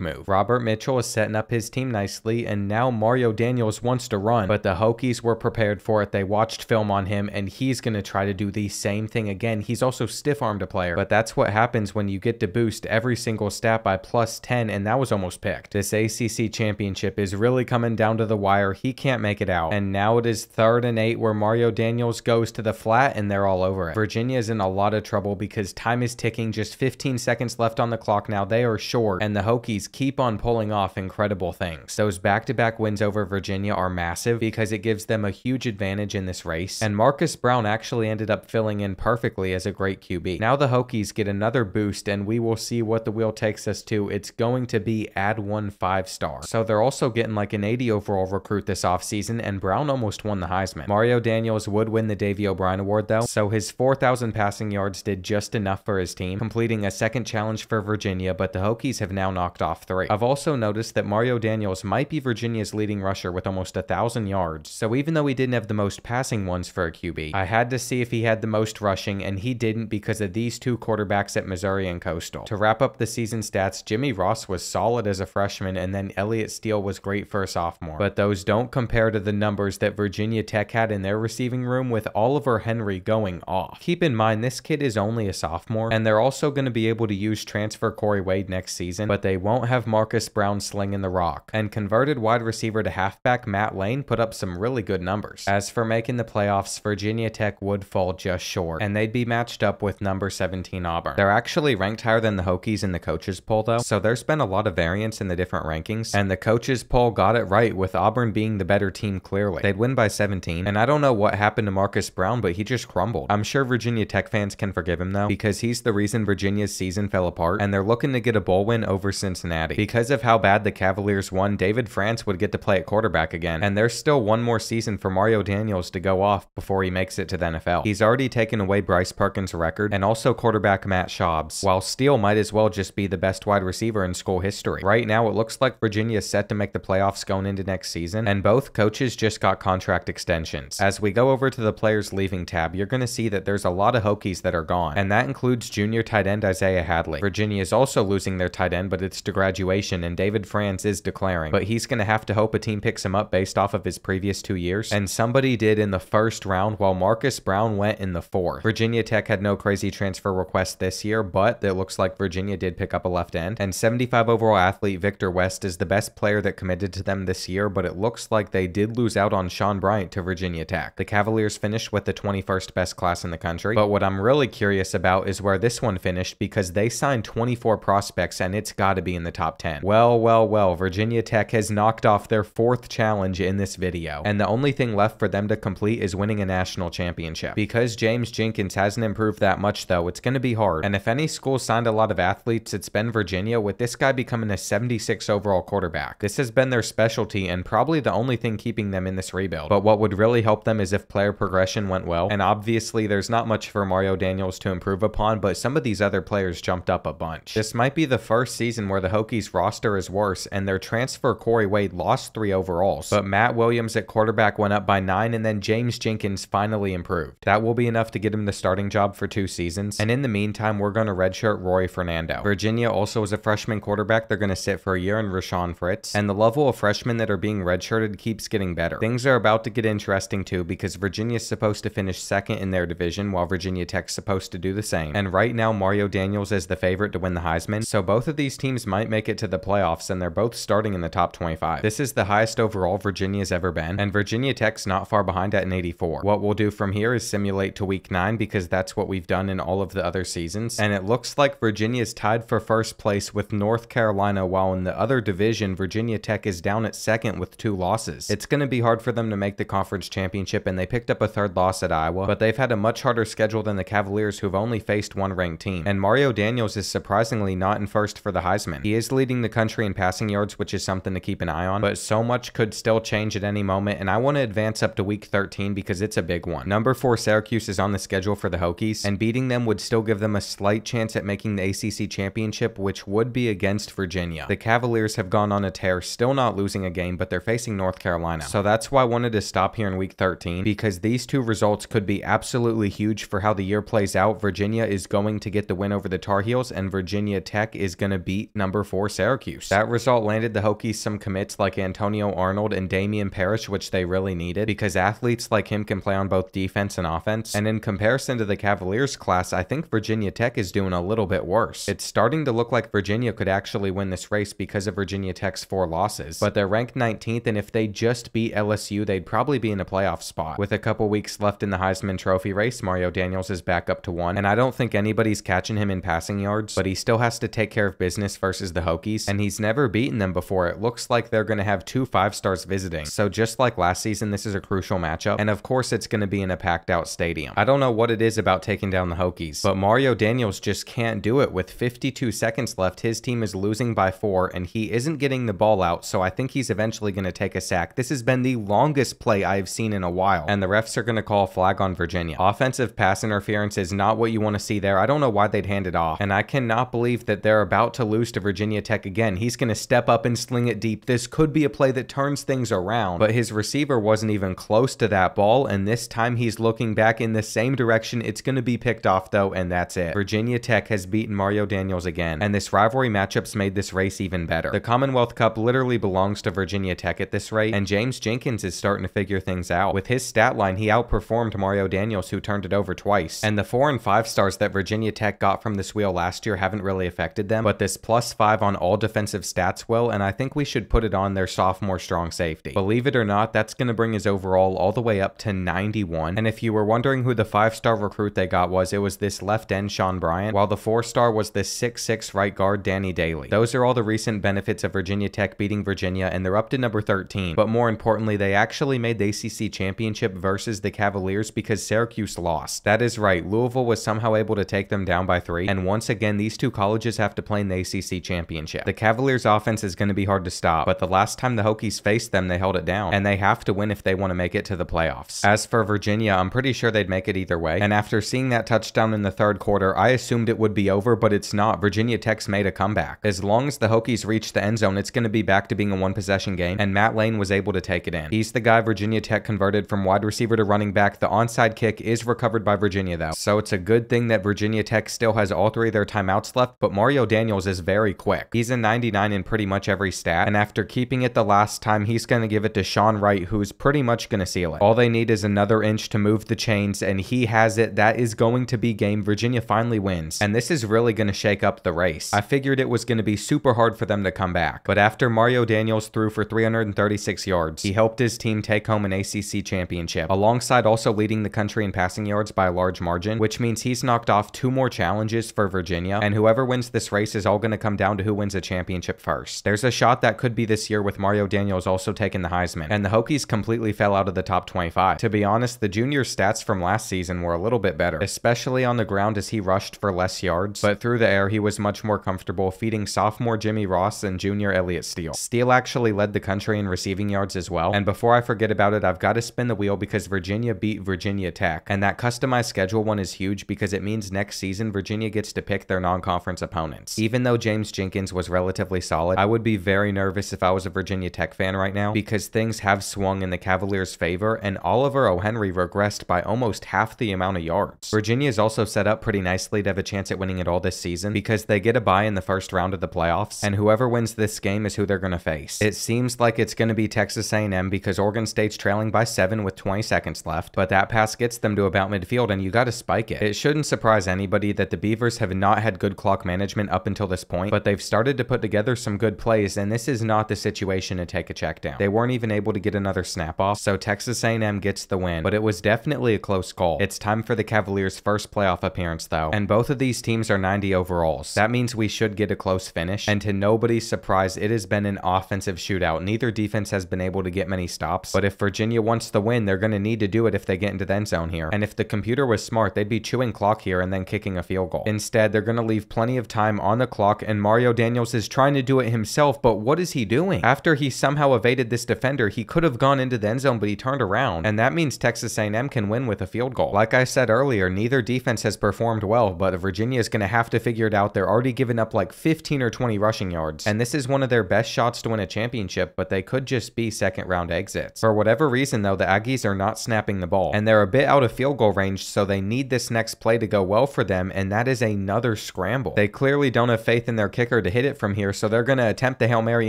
[SPEAKER 1] move. Robert Mitchell is setting up his team nicely, and now Mario Daniels wants to run, but the Hokies were prepared for it. They watched film on him, and he's going to try to do the same thing again. He's also stiff-armed a player, but that's what happens when you get to boost every single stat by plus 10, and that was almost picked. This ACC championship is really coming down to the wire. He can't make it out, and now it is third and eight where Mario Daniels goes to the flat, and they're all over it. Virginia is in a lot of trouble because time is ticking, just 15 seconds left on the clock now. They are short, and the Hokies keep on pulling off incredible things. Those back-to-back -back wins over Virginia are massive because it gives them a huge advantage in this race, and Marcus Brown actually ended up filling in perfectly as a great QB. Now the Hokies get another boost, and we will see what the wheel takes us to. It's going to be add one five star. So they're also getting like an 80 overall recruit this offseason, and Brown almost won the Heisman. Mario Daniels would win the Davy O'Brien Award though, so his 4,000 passing yards did just enough for his team, completing a second challenge for Virginia, but the Hokies have now knocked off three. I've also noticed that Mario Daniels might be Virginia's leading rusher with almost a thousand yards, so even though he didn't have the most passing for a QB, I had to see if he had the most rushing, and he didn't because of these two quarterbacks at Missouri and Coastal. To wrap up the season stats, Jimmy Ross was solid as a freshman, and then Elliott Steele was great for a sophomore. But those don't compare to the numbers that Virginia Tech had in their receiving room with Oliver Henry going off. Keep in mind, this kid is only a sophomore, and they're also going to be able to use transfer Corey Wade next season, but they won't have Marcus Brown slinging the rock. And converted wide receiver to halfback Matt Lane put up some really good numbers. As for making the playoffs, Virginia Tech would fall just short, and they'd be matched up with number 17 Auburn. They're actually ranked higher than the Hokies in the coaches poll though, so there's been a lot of variance in the different rankings, and the coaches poll got it right with Auburn being the better team clearly. They'd win by 17, and I don't know what happened to Marcus Brown, but he just crumbled. I'm sure Virginia Tech fans can forgive him though, because he's the reason Virginia's season fell apart, and they're looking to get a bowl win over Cincinnati. Because of how bad the Cavaliers won, David France would get to play at quarterback again, and there's still one more season for Mario Daniels to go off before he makes it to the NFL. He's already taken away Bryce Perkins' record, and also quarterback Matt Schaub's, while Steele might as well just be the best wide receiver in school history. Right now, it looks like Virginia is set to make the playoffs going into next season, and both coaches just got contract extensions. As we go over to the players leaving tab, you're going to see that there's a lot of Hokies that are gone, and that includes junior tight end Isaiah Hadley. Virginia is also losing their tight end, but it's to graduation, and David France is declaring, but he's going to have to hope a team picks him up based off of his previous two years, and somebody did in the first round while Marcus Brown went in the fourth. Virginia Tech had no crazy transfer requests this year, but it looks like Virginia did pick up a left end, and 75 overall athlete Victor West is the best player that committed to them this year, but it looks like they did lose out on Sean Bryant to Virginia Tech. The Cavaliers finished with the 21st best class in the country, but what I'm really curious about is where this one finished because they signed 24 prospects and it's got to be in the top 10. Well, well, well, Virginia Tech has knocked off their fourth challenge in this video, and the only thing left for them to complete is winning a national championship. Because James Jenkins hasn't improved that much though, it's going to be hard, and if any school signed a lot of athletes, it's been Virginia, with this guy becoming a 76 overall quarterback. This has been their specialty and probably the only thing keeping them in this rebuild, but what would really help them is if player progression went well, and obviously there's not much for Mario Daniels to improve upon, but some of these other players jumped up a bunch. This might be the first season where the Hokies roster is worse, and their transfer Corey Wade lost three overalls, but Matt Williams at quarterback went up by nine, and then James Jenkins finally improved. That will be enough to get him the starting job for two seasons, and in the meantime, we're going to redshirt Roy Fernando. Virginia also is a freshman quarterback they're going to sit for a year in Rashawn Fritz, and the level of freshmen that are being redshirted keeps getting better. Things are about to get interesting too because Virginia's supposed to finish second in their division while Virginia Tech's supposed to do the same. And right now, Mario Daniels is the favorite to win the Heisman, so both of these teams might make it to the playoffs and they're both starting in the top 25. This is the highest overall Virginia's ever been, and Virginia Tech's not far behind at an 84. What we'll do from here is simulate to week 9 because that's what we've done in all of the other seasons, and it looks like Virginia's tied for first place with North Carolina while in the other division, Virginia Tech is down at second with two losses. It's going to be hard for them to make the conference championship, and they picked up a third loss at Iowa, but they've had a much harder schedule than the Cavaliers, who've only faced one ranked team. And Mario Daniels is surprisingly not in first for the Heisman. He is leading the country in passing yards, which is something to keep an eye on, but so much could still change at any moment, and I want to advance up to week 13 because it's a big one. Number 4 Syracuse is on the schedule for the Hokies, and beating them would still give them a slight chance at making the ACC championship, which would be against Virginia. The Cavaliers have gone on a tear, still not losing a game, but they're facing North Carolina. So that's why I wanted to stop here in week 13, because these two results could be absolutely huge for how the year plays out. Virginia is going to get the win over the Tar Heels, and Virginia Tech is going to beat number 4 Syracuse. That result landed the Hokies some commits like Antonio Arnold and Damian Parrish, which they really needed, because athletes like him can play on both defense and offense. And in comparison to the Cavaliers class, I think Virginia Tech is doing a little bit worse. It's starting to look like Virginia could actually win this race because of Virginia Tech's four losses, but they're ranked 19th, and if they just beat LSU, they'd probably be in a playoff spot. With a couple weeks left in the Heisman Trophy race, Mario Daniels is back up to one, and I don't think anybody's catching him in passing yards, but he still has to take care of business versus the Hokies, and he's never beaten them before. It looks like they're going to have two five stars visiting. So just like last season, this is a crucial matchup, and of course it's going to be in a packed out stadium. I don't know what it is about taking down the Hokies, but Mario Daniels just can't do it. With 52 seconds left, his team is losing by four, and he isn't getting the ball out, so I think he's eventually going to take a sack. This has been the longest play I've seen in a while, and the refs are going to call flag on Virginia. Offensive pass interference is not what you want to see there. I don't know why they'd hand it off, and I cannot believe that they're about to lose to Virginia Tech again. He's going to step up and sling it deep. This could be a play that turns things around, but his receiver wasn't even close to that ball, and this time he's looking back in the same direction. It's going to be picked off though, and that's it. Virginia Tech has beaten Mario Daniels again, and this rivalry matchup's made this race even better. The Commonwealth Cup literally belongs to Virginia Tech at this rate, and James Jenkins is starting to figure things out. With his stat line, he outperformed Mario Daniels, who turned it over twice, and the four and five stars that Virginia Tech got from this wheel last year haven't really affected them, but this plus five on all defensive stats will, and I think we should put it on their sophomore strong safety. Believe it or not, that's going to bring his overall all the way up to 91, and if you were wondering who the five star recruit they got was, it was this left end Sean Bryant, while the four star was this 6'6 right guard Danny Daly. Those are all the recent benefits of Virginia Tech beating Virginia, and they're up to number 13, but more importantly, they actually made the ACC championship versus the Cavaliers because Syracuse lost. That is right, Louisville was somehow able to take them down by three, and once again, these two colleges have to play in the ACC championship. The Cavaliers offense is going to be hard to stop, but the last time the Hokies faced them, they held it down, and they have to win if they want to make it to the playoffs. As for Virginia, I'm pretty sure they'd make it either way, and after seeing that touchdown in the third quarter, I assumed it would be over, but it's not. Virginia Tech's made a comeback. As long as the Hokies reach the end zone, it's going to be back to being a one possession game, and Matt Lane was able to take it in. He's the guy Virginia Tech converted from wide receiver to running back. The onside kick is recovered by Virginia, though, so it's a good thing that Virginia Tech still has all three of their timeouts left, but Mario Daniels is very quick. He's a 99 in pretty much every stat, and after keeping it the last time, he's going to give it to Sean Wright, who's pretty much going to seal it. All they need is another inch to move the chains, and he has it. That is going to be game. Virginia finally wins, and this is really going to shake up the race. I figured it was going to be super hard for them to come back, but after Mario Daniels threw for 336 yards, he helped his team take home an ACC championship, alongside also leading the country in passing yards by a large margin, which means he's knocked off two more challenges for Virginia, and whoever wins this race is all going to come down to who wins a championship first. There's a shot that could be this year with Mario Daniels also taking the Heisman, and the Hokies completely fell out of the top 25. To be honest, the junior stats from last season were a little bit better, especially on the ground as he rushed for less yards, but through the air he was much more comfortable feeding sophomore Jimmy Ross and junior Elliott Steele. Steele actually led the country in receiving yards as well, and before I forget about it, I've got to spin the wheel because Virginia beat Virginia Tech, and that customized schedule one is huge because it means next season Virginia gets to pick their non-conference opponents. Even though James Jenkins was relatively solid, I would be very nervous if I was a Virginia Tech fan right now because things have swung in the Cavaliers' favor and Oliver O'Henry regressed by almost half the amount of yards. Virginia is also set up pretty nicely to have a chance at winning it all this season because they get a bye in the first round of the playoffs and whoever wins this game is who they're going to face. It seems like it's going to be Texas A&M because Oregon State's trailing by 7 with 20 seconds left, but that pass gets them to about midfield and you got to spike it. It shouldn't surprise anybody that the Beavers have not had good clock management up until this point, but they've started to put together some good plays and this is not the situation to take a check down. They weren't even able to get another snap off, so Texas A&M gets the win, but it was definitely a close call. It's time for the Cavaliers' first playoff appearance though, and both of these teams are 90 overalls. That means we should get a close finish, and to nobody's surprise, it has been an offensive shootout. Neither defense has been able to get many stops, but if Virginia wants the win, they're going to need to do it if they get into the end zone here. And if the computer was smart, they'd be chewing clock here and then kicking a field goal. Instead, they're going to leave plenty of time on the clock, and Mario Daniels is trying to do it himself, but what is he doing? After he somehow evaded this defender, he could have gone into the end zone, but he turned around And that means Texas A&M can win with a field goal. Like I said earlier, neither defense has performed well, but Virginia is going to have to figure it out. They're already giving up like 15 or 20 rushing yards. And this is one of their best shots to win a championship, but they could just be second round exits. For whatever reason though, the Aggies are not snapping the ball. And they're a bit out of field goal range, so they need this next play to go well for them, and that is another scramble. They clearly don't have faith in their kicker to hit it from here, so they're going to attempt the Hail Mary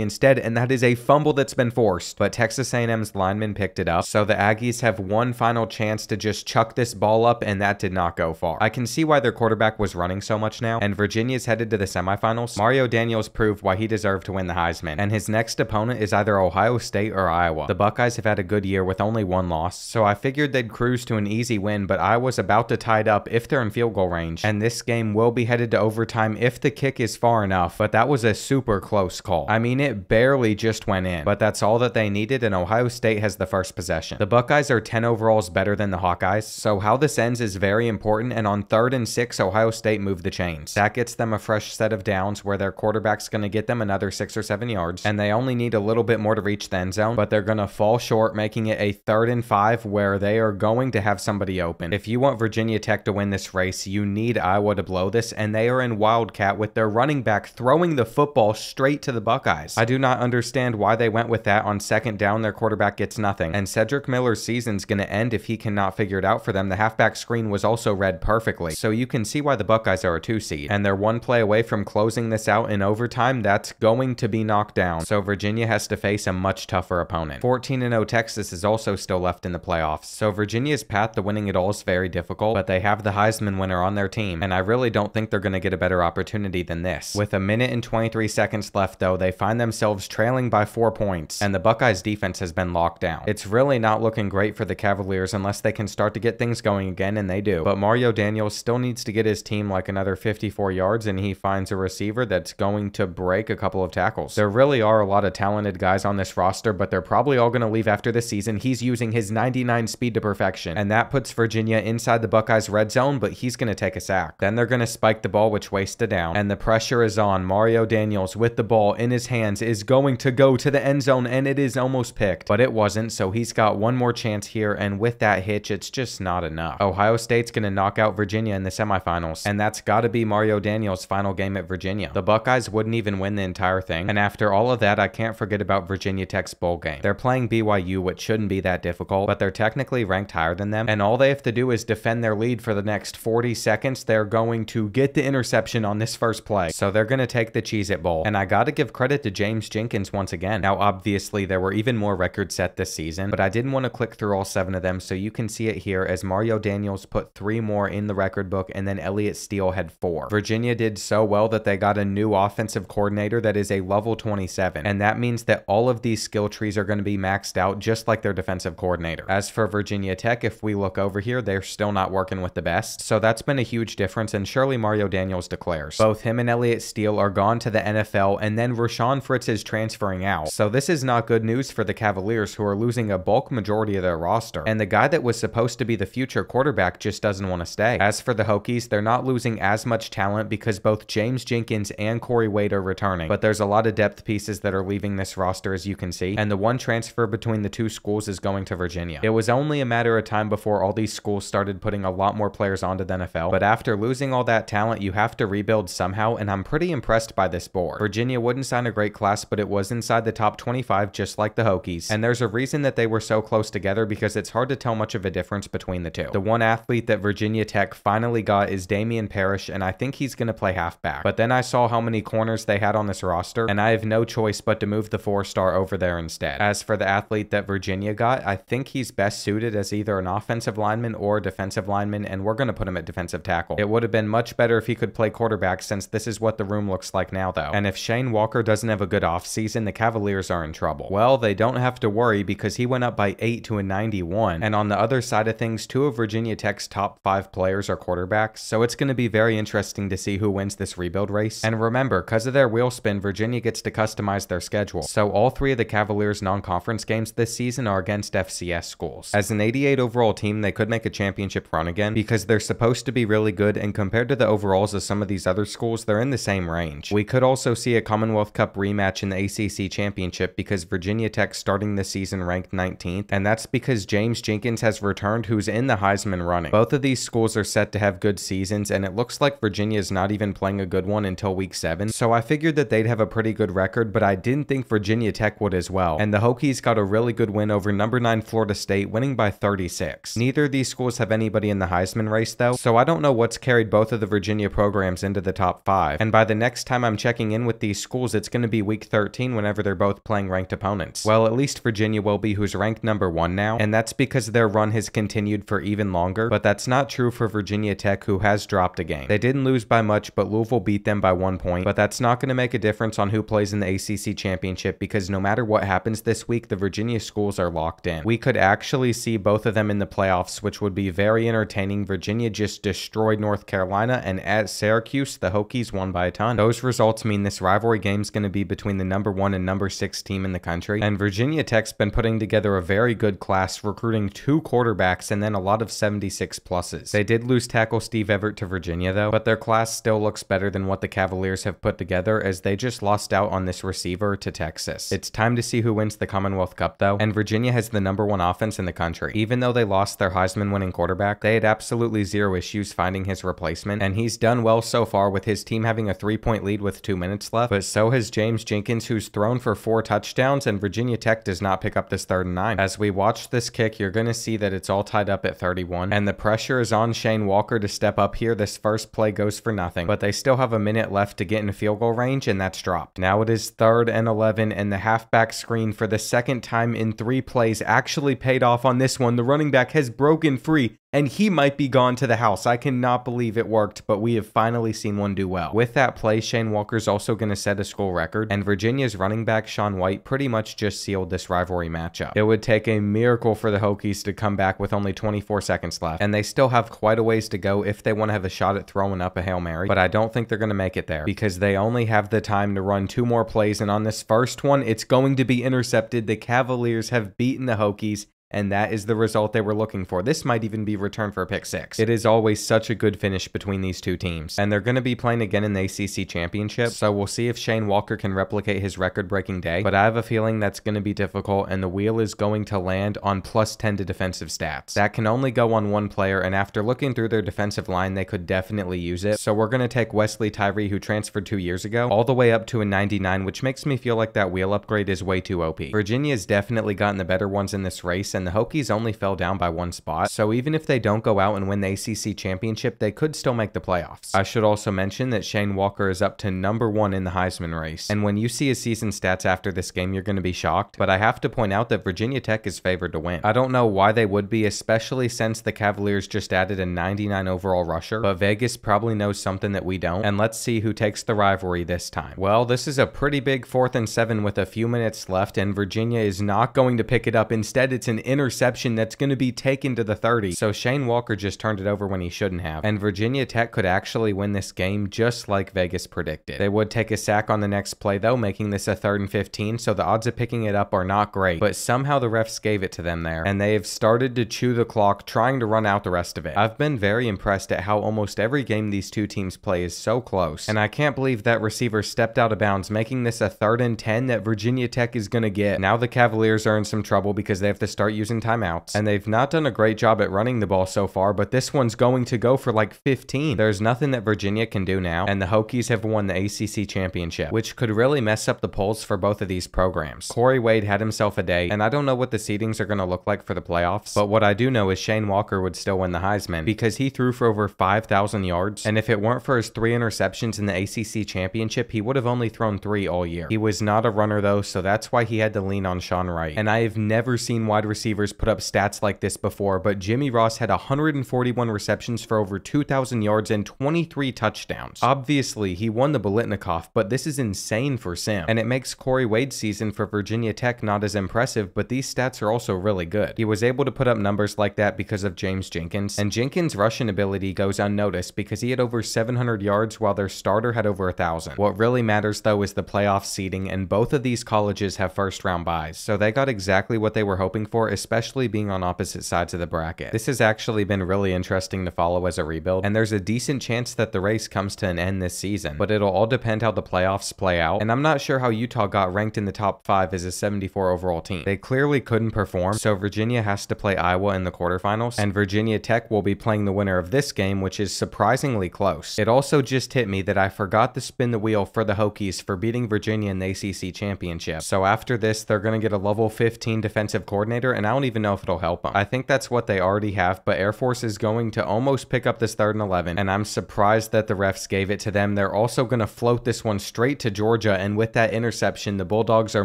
[SPEAKER 1] instead, and that is a fumble that's been forced. But Texas A&M's lineman picked it up, so the Aggies have one final chance to just chuck this ball up, and that did not go far. I can see why their quarterback was running so much now, and Virginia's headed to the semifinals. Mario Daniels proved why he deserved to win the Heisman, and his next opponent is either Ohio State or Iowa. The Buckeyes have had a good year with only one loss, so I figured they'd cruise to an easy win, but Iowa's about to tie it up if they're in field goal range, and this game will be headed to overtime if the kick is far enough, but that was a super close call. I mean, it barely just went in, but that's all that they needed, and Ohio State has the first possession. The Buckeyes are 10 overalls better than the Hawkeyes, so how this ends is very important, and on third and six, Ohio State moved the chains. That gets them a fresh set of downs where their quarterback's going to get them another six or seven yards, and they only need a little bit more to reach the end zone, but they're going to fall short, making it a third and five where they are going to have somebody open. If you want Virginia Tech to win this race, you need Iowa to blow this, and they are in Wildcat with their running back throwing the football straight to the Buckeyes. I do not understand why they went with that on second down. Their quarterback gets nothing, and Cedric Miller's season's going to end if he cannot figure it out for them. The halfback screen was also read perfectly, so you can see why the Buckeyes are a two seed, and they're one play away from closing this out in overtime. That's going to be knocked down, so Virginia has to face a much tougher opponent. 14 0 Texas is also still left in the playoffs, so Virginia's path to winning it all is very difficult, but they have the Heisman winner on their team, and I really don't think they're going to get a better opportunity than this. With a minute and 23 seconds left, though, they find themselves trailing by four points, and the Buckeyes defense has been locked down. It's really not looking great for the Cavaliers unless they can start to get things going again, and they do. But Mario Daniels still needs to get his team like another 54 yards, and he finds a receiver that's going to break a couple of tackles. There really are a lot of talented guys on this roster, but they're probably all going to leave after the season. He's using his 99 speed to perfection, and that puts Virginia inside the Buckeyes red zone, but he's going to take a sack. Then they're going to spike the ball, which wastes a down, and the pressure is on. Mario Daniels with the ball in his hands is going to go to the end zone, and it is almost picked, but it wasn't, so he's got one more chance here, and with that hitch, it's just not enough. Ohio State's going to knock out Virginia in the semifinals, and that's got to be Mario Daniels' final game at Virginia. The Buckeyes wouldn't even win the entire thing, and after all of that, I can't forget about Virginia Tech's bowl game. They're playing BYU, which shouldn't be that difficult, but they're technically ranked higher than them, and all they have to do is defend their lead for the next 40 seconds. They're going to get the interception on this first play, so they're going to take the Cheez It Bowl, and I got to give credit to James Jenkins once again. Now, obviously, there were even more records set this season, but I didn't want to click through all seven of them, so you can see it here as Mario Daniels put three more in the record book, and then Elliott Steele had four. Virginia did so well that they got a new offensive coordinator that is a level 27, and that means that all of these skill trees are going to be maxed out just like their defensive coordinator. As for Virginia Tech, if we look over here, they're still not working with the best, so that's been a huge difference, and surely Mario Daniels declares. Both him and Elliott Steele are gone to the NFL, and then Rashawn Fritz is transferring out. So this is not good news for the Cavaliers, who are losing a bulk majority of their roster, and the guy that was supposed to be the future quarterback just doesn't want to stay. As for the Hokies, they're not losing as much talent because both James Jenkins and Corey Wade are returning, but there's a lot of depth pieces that are leaving this roster, as you can see, and the one transfer between the two schools is going to Virginia. It was only a matter of time before all these schools started putting a lot more players onto the NFL, but after losing all that talent, you have to rebuild somehow, and I'm pretty impressed by this board. Virginia wouldn't sign a great class, but it was inside the top 25 just like the Hokies, and there's a reason that they were so close together because it's hard to tell much of a difference between the two. The one athlete that Virginia Tech finally got is Damian Parrish, and I think he's going to play halfback. But then I saw how many corners they had on this roster, and I have no choice but to move the four star over there instead. As for the athlete that Virginia got, I think he's best suited as either an offensive lineman or a defensive lineman, and we're going to put him at defensive tackle. It would have been much better if he could play quarterback since this is what the room looks like now, though. And if Shane Walker doesn't have a good offseason, the Cavaliers are in trouble. Well, they don't have to worry because he went up by 8 to a 91. And on the other side of things, two of Virginia Tech's top five players are quarterbacks, so it's going to be very interesting to see who wins this rebuild race. And remember, because of their wheel spin, Virginia gets to customize their schedule. So all three of the Cavaliers non conference games this season are against FCS schools. As an 88 overall team, they could make a championship run again because they're supposed to be really good, and compared to the overalls of some of these other schools, they're in the same range. We could also see a Commonwealth Cup rematch in the ACC championship because Virginia Tech starting the season ranked 19th, and that's because James Jenkins has returned, who's in the Heisman running. Both of these schools are set to have good seasons, and it looks like Virginia is not even playing a good one until week seven. So I figured that they'd have a pretty good record, but I didn't think Virginia Tech would as well. And the Hokies got a really good win over number nine Florida State, winning by 36. Neither of these schools have anybody in the Heisman race though, so I don't know what's carried both of the Virginia programs into the top five. And by the next time I'm checking in with these schools, it's going to be week 13 whenever they're both playing ranked opponents. Well, at least Virginia will be, who's ranked number one now, and that's because their run has continued for even longer, but that's not true for Virginia Tech, who has dropped a game. They didn't lose by much, but Louisville beat them by one point, but that's not going to make a difference on who plays in the ACC championship because no matter what happens this week, the Virginia schools are locked in. We could actually see both of them in the playoffs, which would be very entertaining. Virginia just destroyed North Carolina, and at Syracuse, the Hokies won by a ton. Those results mean this rivalry game is going to be between the number one and number six team in the country, and Virginia Tech's been putting together a very good class, recruiting two quarterbacks and then a lot of 76 pluses. They did lose tackle Steve Everett to Virginia though, but their class still looks better than what the Cavaliers have put together as they just lost out on this receiver to Texas. It's time to see who wins the Commonwealth Cup though, and Virginia has the number one offense in the country. Even though they lost their Heisman winning quarterback, they had absolutely zero issues finding his replacement, and he's done well so far with his team having a three point lead with two minutes left, but so has James Jenkins who's thrown for four touchdowns and Virginia Tech does not pick up this third and nine. As we watch this kick, you're going to see that it's all tied up at 31, and the pressure is on Shane Walker to step up here. This first play goes for nothing, but they still have a minute left to get in field goal range, and that's dropped. Now it is third and 11, and the halfback screen for the second time in three plays actually paid off on this one. The running back has broken free and he might be gone to the house. I cannot believe it worked, but we have finally seen one do well. With that play, Shane Walker's also going to set a school record, and Virginia's running back Sean White pretty much just sealed this rivalry matchup. It would take a miracle for the Hokies to come back with only 24 seconds left, and they still have quite a ways to go if they want to have a shot at throwing up a Hail Mary, but I don't think they're going to make it there because they only have the time to run two more plays, and on this first one, it's going to be intercepted. The Cavaliers have beaten the Hokies and that is the result they were looking for. This might even be return for a pick six. It is always such a good finish between these two teams, and they're going to be playing again in the ACC championship. So we'll see if Shane Walker can replicate his record-breaking day. But I have a feeling that's going to be difficult, and the wheel is going to land on plus 10 to defensive stats. That can only go on one player, and after looking through their defensive line, they could definitely use it. So we're going to take Wesley Tyree, who transferred two years ago, all the way up to a 99, which makes me feel like that wheel upgrade is way too OP. Virginia's definitely gotten the better ones in this race, and and the Hokies only fell down by one spot, so even if they don't go out and win the ACC championship, they could still make the playoffs. I should also mention that Shane Walker is up to number one in the Heisman race, and when you see his season stats after this game, you're going to be shocked, but I have to point out that Virginia Tech is favored to win. I don't know why they would be, especially since the Cavaliers just added a 99 overall rusher, but Vegas probably knows something that we don't, and let's see who takes the rivalry this time. Well, this is a pretty big fourth and seven with a few minutes left, and Virginia is not going to pick it up. Instead, it's an interception that's going to be taken to the 30. So Shane Walker just turned it over when he shouldn't have. And Virginia Tech could actually win this game just like Vegas predicted. They would take a sack on the next play though, making this a third and 15. So the odds of picking it up are not great, but somehow the refs gave it to them there. And they have started to chew the clock, trying to run out the rest of it. I've been very impressed at how almost every game these two teams play is so close. And I can't believe that receiver stepped out of bounds, making this a third and 10 that Virginia Tech is going to get. Now the Cavaliers are in some trouble because they have to start using timeouts. And they've not done a great job at running the ball so far, but this one's going to go for like 15. There's nothing that Virginia can do now, and the Hokies have won the ACC championship, which could really mess up the polls for both of these programs. Corey Wade had himself a day, and I don't know what the seedings are going to look like for the playoffs, but what I do know is Shane Walker would still win the Heisman because he threw for over 5,000 yards, and if it weren't for his three interceptions in the ACC championship, he would have only thrown three all year. He was not a runner though, so that's why he had to lean on Sean Wright. And I have never seen wide receivers put up stats like this before, but Jimmy Ross had 141 receptions for over 2,000 yards and 23 touchdowns. Obviously, he won the Biletnikoff, but this is insane for Sam, and it makes Corey Wade's season for Virginia Tech not as impressive, but these stats are also really good. He was able to put up numbers like that because of James Jenkins, and Jenkins' rushing ability goes unnoticed because he had over 700 yards while their starter had over 1,000. What really matters though is the playoff seeding, and both of these colleges have first round byes, so they got exactly what they were hoping for, especially being on opposite sides of the bracket. This has actually been really interesting to follow as a rebuild, and there's a decent chance that the race comes to an end this season, but it'll all depend how the playoffs play out, and I'm not sure how Utah got ranked in the top 5 as a 74 overall team. They clearly couldn't perform, so Virginia has to play Iowa in the quarterfinals, and Virginia Tech will be playing the winner of this game, which is surprisingly close. It also just hit me that I forgot to spin the wheel for the Hokies for beating Virginia in the ACC championship. So after this, they're going to get a level 15 defensive coordinator, and I don't even know if it'll help them. I think that's what they already have, but Air Force is going to almost pick up this third and 11, and I'm surprised that the refs gave it to them. They're also going to float this one straight to Georgia, and with that interception, the Bulldogs are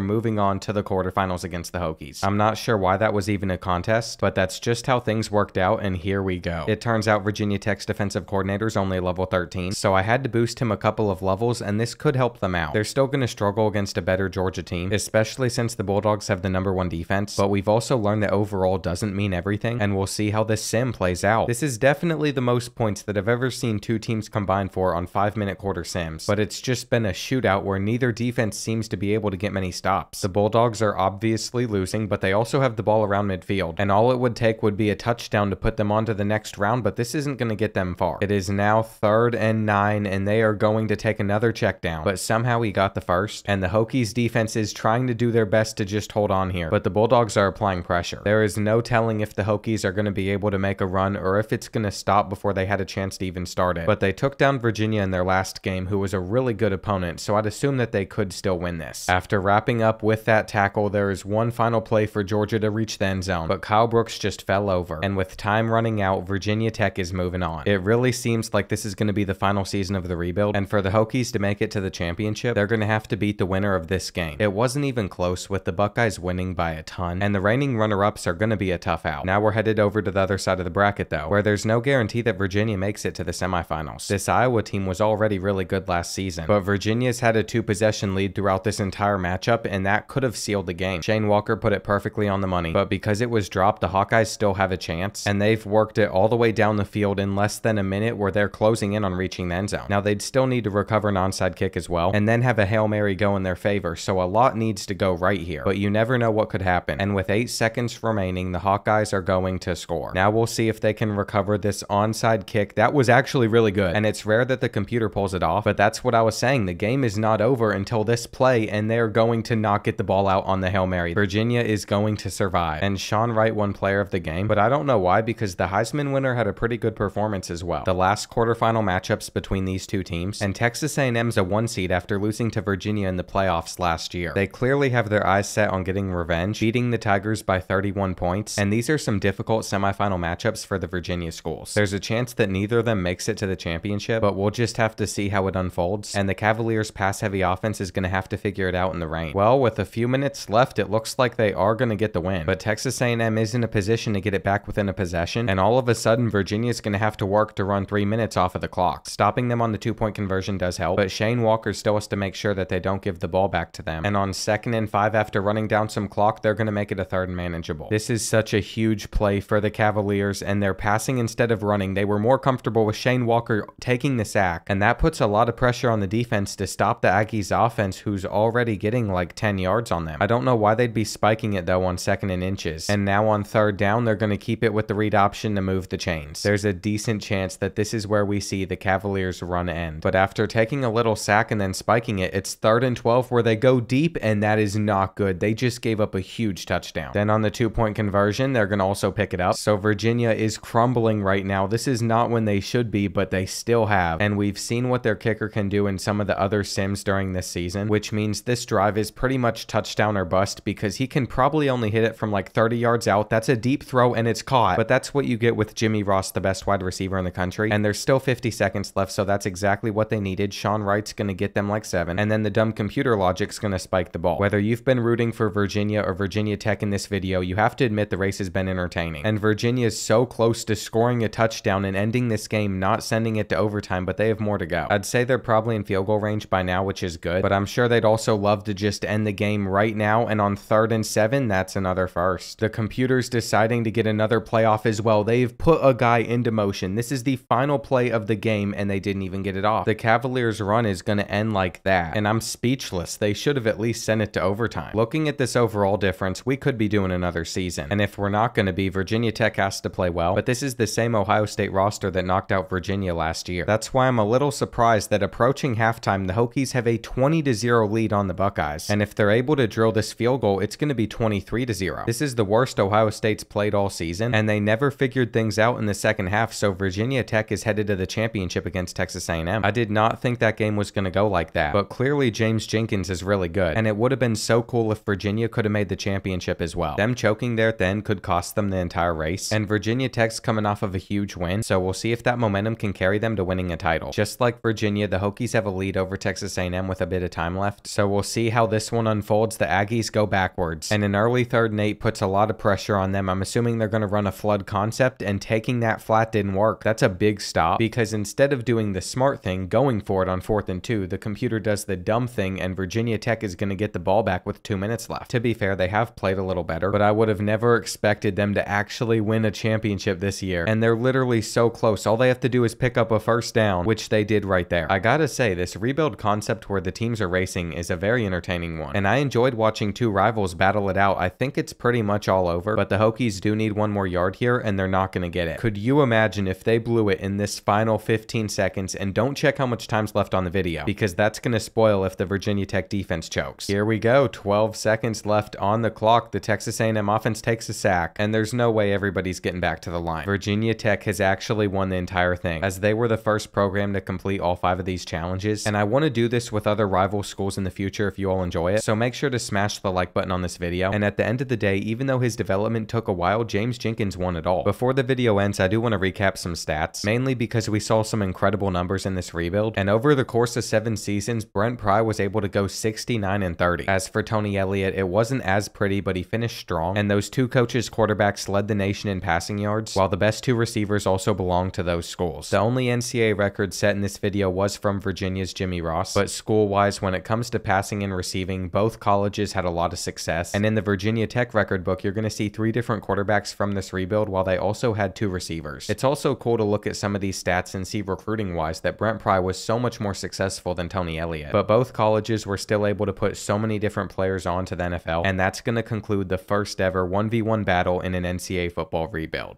[SPEAKER 1] moving on to the quarterfinals against the Hokies. I'm not sure why that was even a contest, but that's just how things worked out, and here we go. It turns out Virginia Tech's defensive coordinator is only level 13, so I had to boost him a couple of levels, and this could help them out. They're still going to struggle against a better Georgia team, especially since the Bulldogs have the number one defense, but we've also learned that overall doesn't mean everything, and we'll see how this sim plays out. This is definitely the most points that I've ever seen two teams combine for on 5 minute quarter sims, but it's just been a shootout where neither defense seems to be able to get many stops. The Bulldogs are obviously losing, but they also have the ball around midfield, and all it would take would be a touchdown to put them onto the next round, but this isn't going to get them far. It is now third and nine, and they are going to take another check down, but somehow he got the first, and the Hokies defense is trying to do their best to just hold on here, but the Bulldogs are applying pressure. There is no telling if the Hokies are going to be able to make a run or if it's going to stop before they had a chance to even start it, but they took down Virginia in their last game, who was a really good opponent, so I'd assume that they could still win this. After wrapping up with that tackle, there is one final play for Georgia to reach the end zone, but Kyle Brooks just fell over, and with time running out, Virginia Tech is moving on. It really seems like this is going to be the final season of the rebuild, and for the Hokies to make it to the championship, they're going to have to beat the winner of this game. It wasn't even close, with the Buckeyes winning by a ton, and the reigning runner-ups are going to be a tough out. Now we're headed over to the other side of the bracket, though, where there's no guarantee that Virginia makes it to the semifinals. This Iowa team was already really good last season, but Virginia's had a two-possession lead throughout this entire matchup, and that could have sealed the game. Shane Walker put it perfectly on the money, but because it was dropped, the Hawkeyes still have a chance, and they've worked it all the way down the field in less than a minute where they're closing in on reaching the end zone. Now, they'd still need to recover an onside kick as well, and then have a Hail Mary go in their favor, so a lot needs to go right here, but you never know what could happen, and with 8 seconds remaining, the Hawkeyes are going to score. Now we'll see if they can recover this onside kick. That was actually really good, and it's rare that the computer pulls it off, but that's what I was saying. The game is not over until this play, and they're going to not get the ball out on the Hail Mary. Virginia is going to survive, and Sean Wright won player of the game, but I don't know why because the Heisman winner had a pretty good performance as well. The last quarterfinal matchups between these two teams, and Texas A&M's a one seed after losing to Virginia in the playoffs last year. They clearly have their eyes set on getting revenge, beating the Tigers by 31 points, and these are some difficult semifinal matchups for the Virginia schools. There's a chance that neither of them makes it to the championship, but we'll just have to see how it unfolds, and the Cavaliers' pass-heavy offense is going to have to figure it out in the rain. Well, with a few minutes left, it looks like they are going to get the win, but Texas A&M is in a position to get it back within a possession, and all of a sudden, Virginia's going to have to work to run three minutes off of the clock. Stopping them on the two-point conversion does help, but Shane Walker still has to make sure that they don't give the ball back to them. And on second and five after running down some clock, they're going to make it a third and manageable. This is such a huge play for the Cavaliers, and they're passing instead of running. They were more comfortable with Shane Walker taking the sack, and that puts a lot of pressure on the defense to stop the Aggies offense, who's already getting like 10 yards on them. I don't know why they'd be spiking it though on second and inches. And now on third down, they're going to keep it with the read option to move the chains. There's a decent chance that this is where we see the Cavaliers run end. But after taking a little sack and then spiking it, it's third and 12 where they go deep, and that is not good. They just gave up a huge touchdown. Then on the two point conversion, they're going to also pick it up. So Virginia is crumbling right now. This is not when they should be, but they still have. And we've seen what their kicker can do in some of the other sims during this season, which means this drive is pretty much touchdown or bust because he can probably only hit it from like 30 yards out. That's a deep throw and it's caught, but that's what you get with Jimmy Ross, the best wide receiver in the country. And there's still 50 seconds left, so that's exactly what they needed. Sean Wright's going to get them like seven, and then the dumb computer logic's going to spike the ball. Whether you've been rooting for Virginia or Virginia Tech in this video, you have to admit the race has been entertaining. And Virginia is so close to scoring a touchdown and ending this game, not sending it to overtime, but they have more to go. I'd say they're probably in field goal range by now, which is good, but I'm sure they'd also love to just end the game right now. And on third and seven, that's another first. The computer's deciding to get another playoff as well. They've put a guy into motion. This is the final play of the game, and they didn't even get it off. The Cavaliers' run is going to end like that, and I'm speechless. They should have at least sent it to overtime. Looking at this overall difference, we could be doing another season. And if we're not going to be, Virginia Tech has to play well, but this is the same Ohio State roster that knocked out Virginia last year. That's why I'm a little surprised that approaching halftime, the Hokies have a 20 to 0 lead on the Buckeyes. And if they're able to drill this field goal, it's going to be 23 to 0. This is the worst Ohio State's played all season, and they never figured things out in the second half, so Virginia Tech is headed to the championship against Texas A&M. I did not think that game was going to go like that, but clearly James Jenkins is really good, and it would have been so cool if Virginia could have made the championship as well. Them choking there then could cost them the entire race, and Virginia Tech's coming off of a huge win, so we'll see if that momentum can carry them to winning a title. Just like Virginia, the Hokies have a lead over Texas A&M with a bit of time left, so we'll see how this one unfolds. The Aggies go backwards, and an early third and eight puts a lot of pressure on them. I'm assuming they're going to run a flood concept, and taking that flat didn't work. That's a big stop, because instead of doing the smart thing, going for it on fourth and two, the computer does the dumb thing, and Virginia Tech is going to get the ball back with two minutes left. To be fair, they have played a little better, but I would have never expected them to actually win a championship this year, and they're literally so close. All they have to do is pick up a first down, which they did right there. I gotta say, this rebuild concept where the teams are racing is a very entertaining one, and I enjoyed watching two rivals battle it out. I think it's pretty much all over, but the Hokies do need one more yard here, and they're not gonna get it. Could you imagine if they blew it in this final 15 seconds, and don't check how much time's left on the video, because that's gonna spoil if the Virginia Tech defense chokes. Here we go, 12 seconds left on the clock. The Texas A&M offense takes a sack, and there's no way everybody's getting back to the line. Virginia Tech has actually won the entire thing, as they were the first program to complete all five of these challenges, and I want to do this with other rival schools in the future if you all enjoy it, so make sure to smash the like button on this video, and at the end of the day, even though his development took a while, James Jenkins won it all. Before the video ends, I do want to recap some stats, mainly because we saw some incredible numbers in this rebuild, and over the course of seven seasons, Brent Pry was able to go 69 and 30. As for Tony Elliott, it wasn't as pretty, but he finished strong, and those two coaches quarterbacks led the nation in passing yards, while the best two receivers also belonged to those schools. The only NCAA record set in this video was from Virginia's Jimmy Ross, but school-wise, when it comes to passing and receiving, both colleges had a lot of success, and in the Virginia Tech record book, you're going to see three different quarterbacks from this rebuild, while they also had two receivers. It's also cool to look at some of these stats and see recruiting-wise that Brent Pry was so much more successful than Tony Elliott, but both colleges were still able to put so many different players onto the NFL, and that's going to conclude the first ever 1v1 battle in an NCAA football rebuild.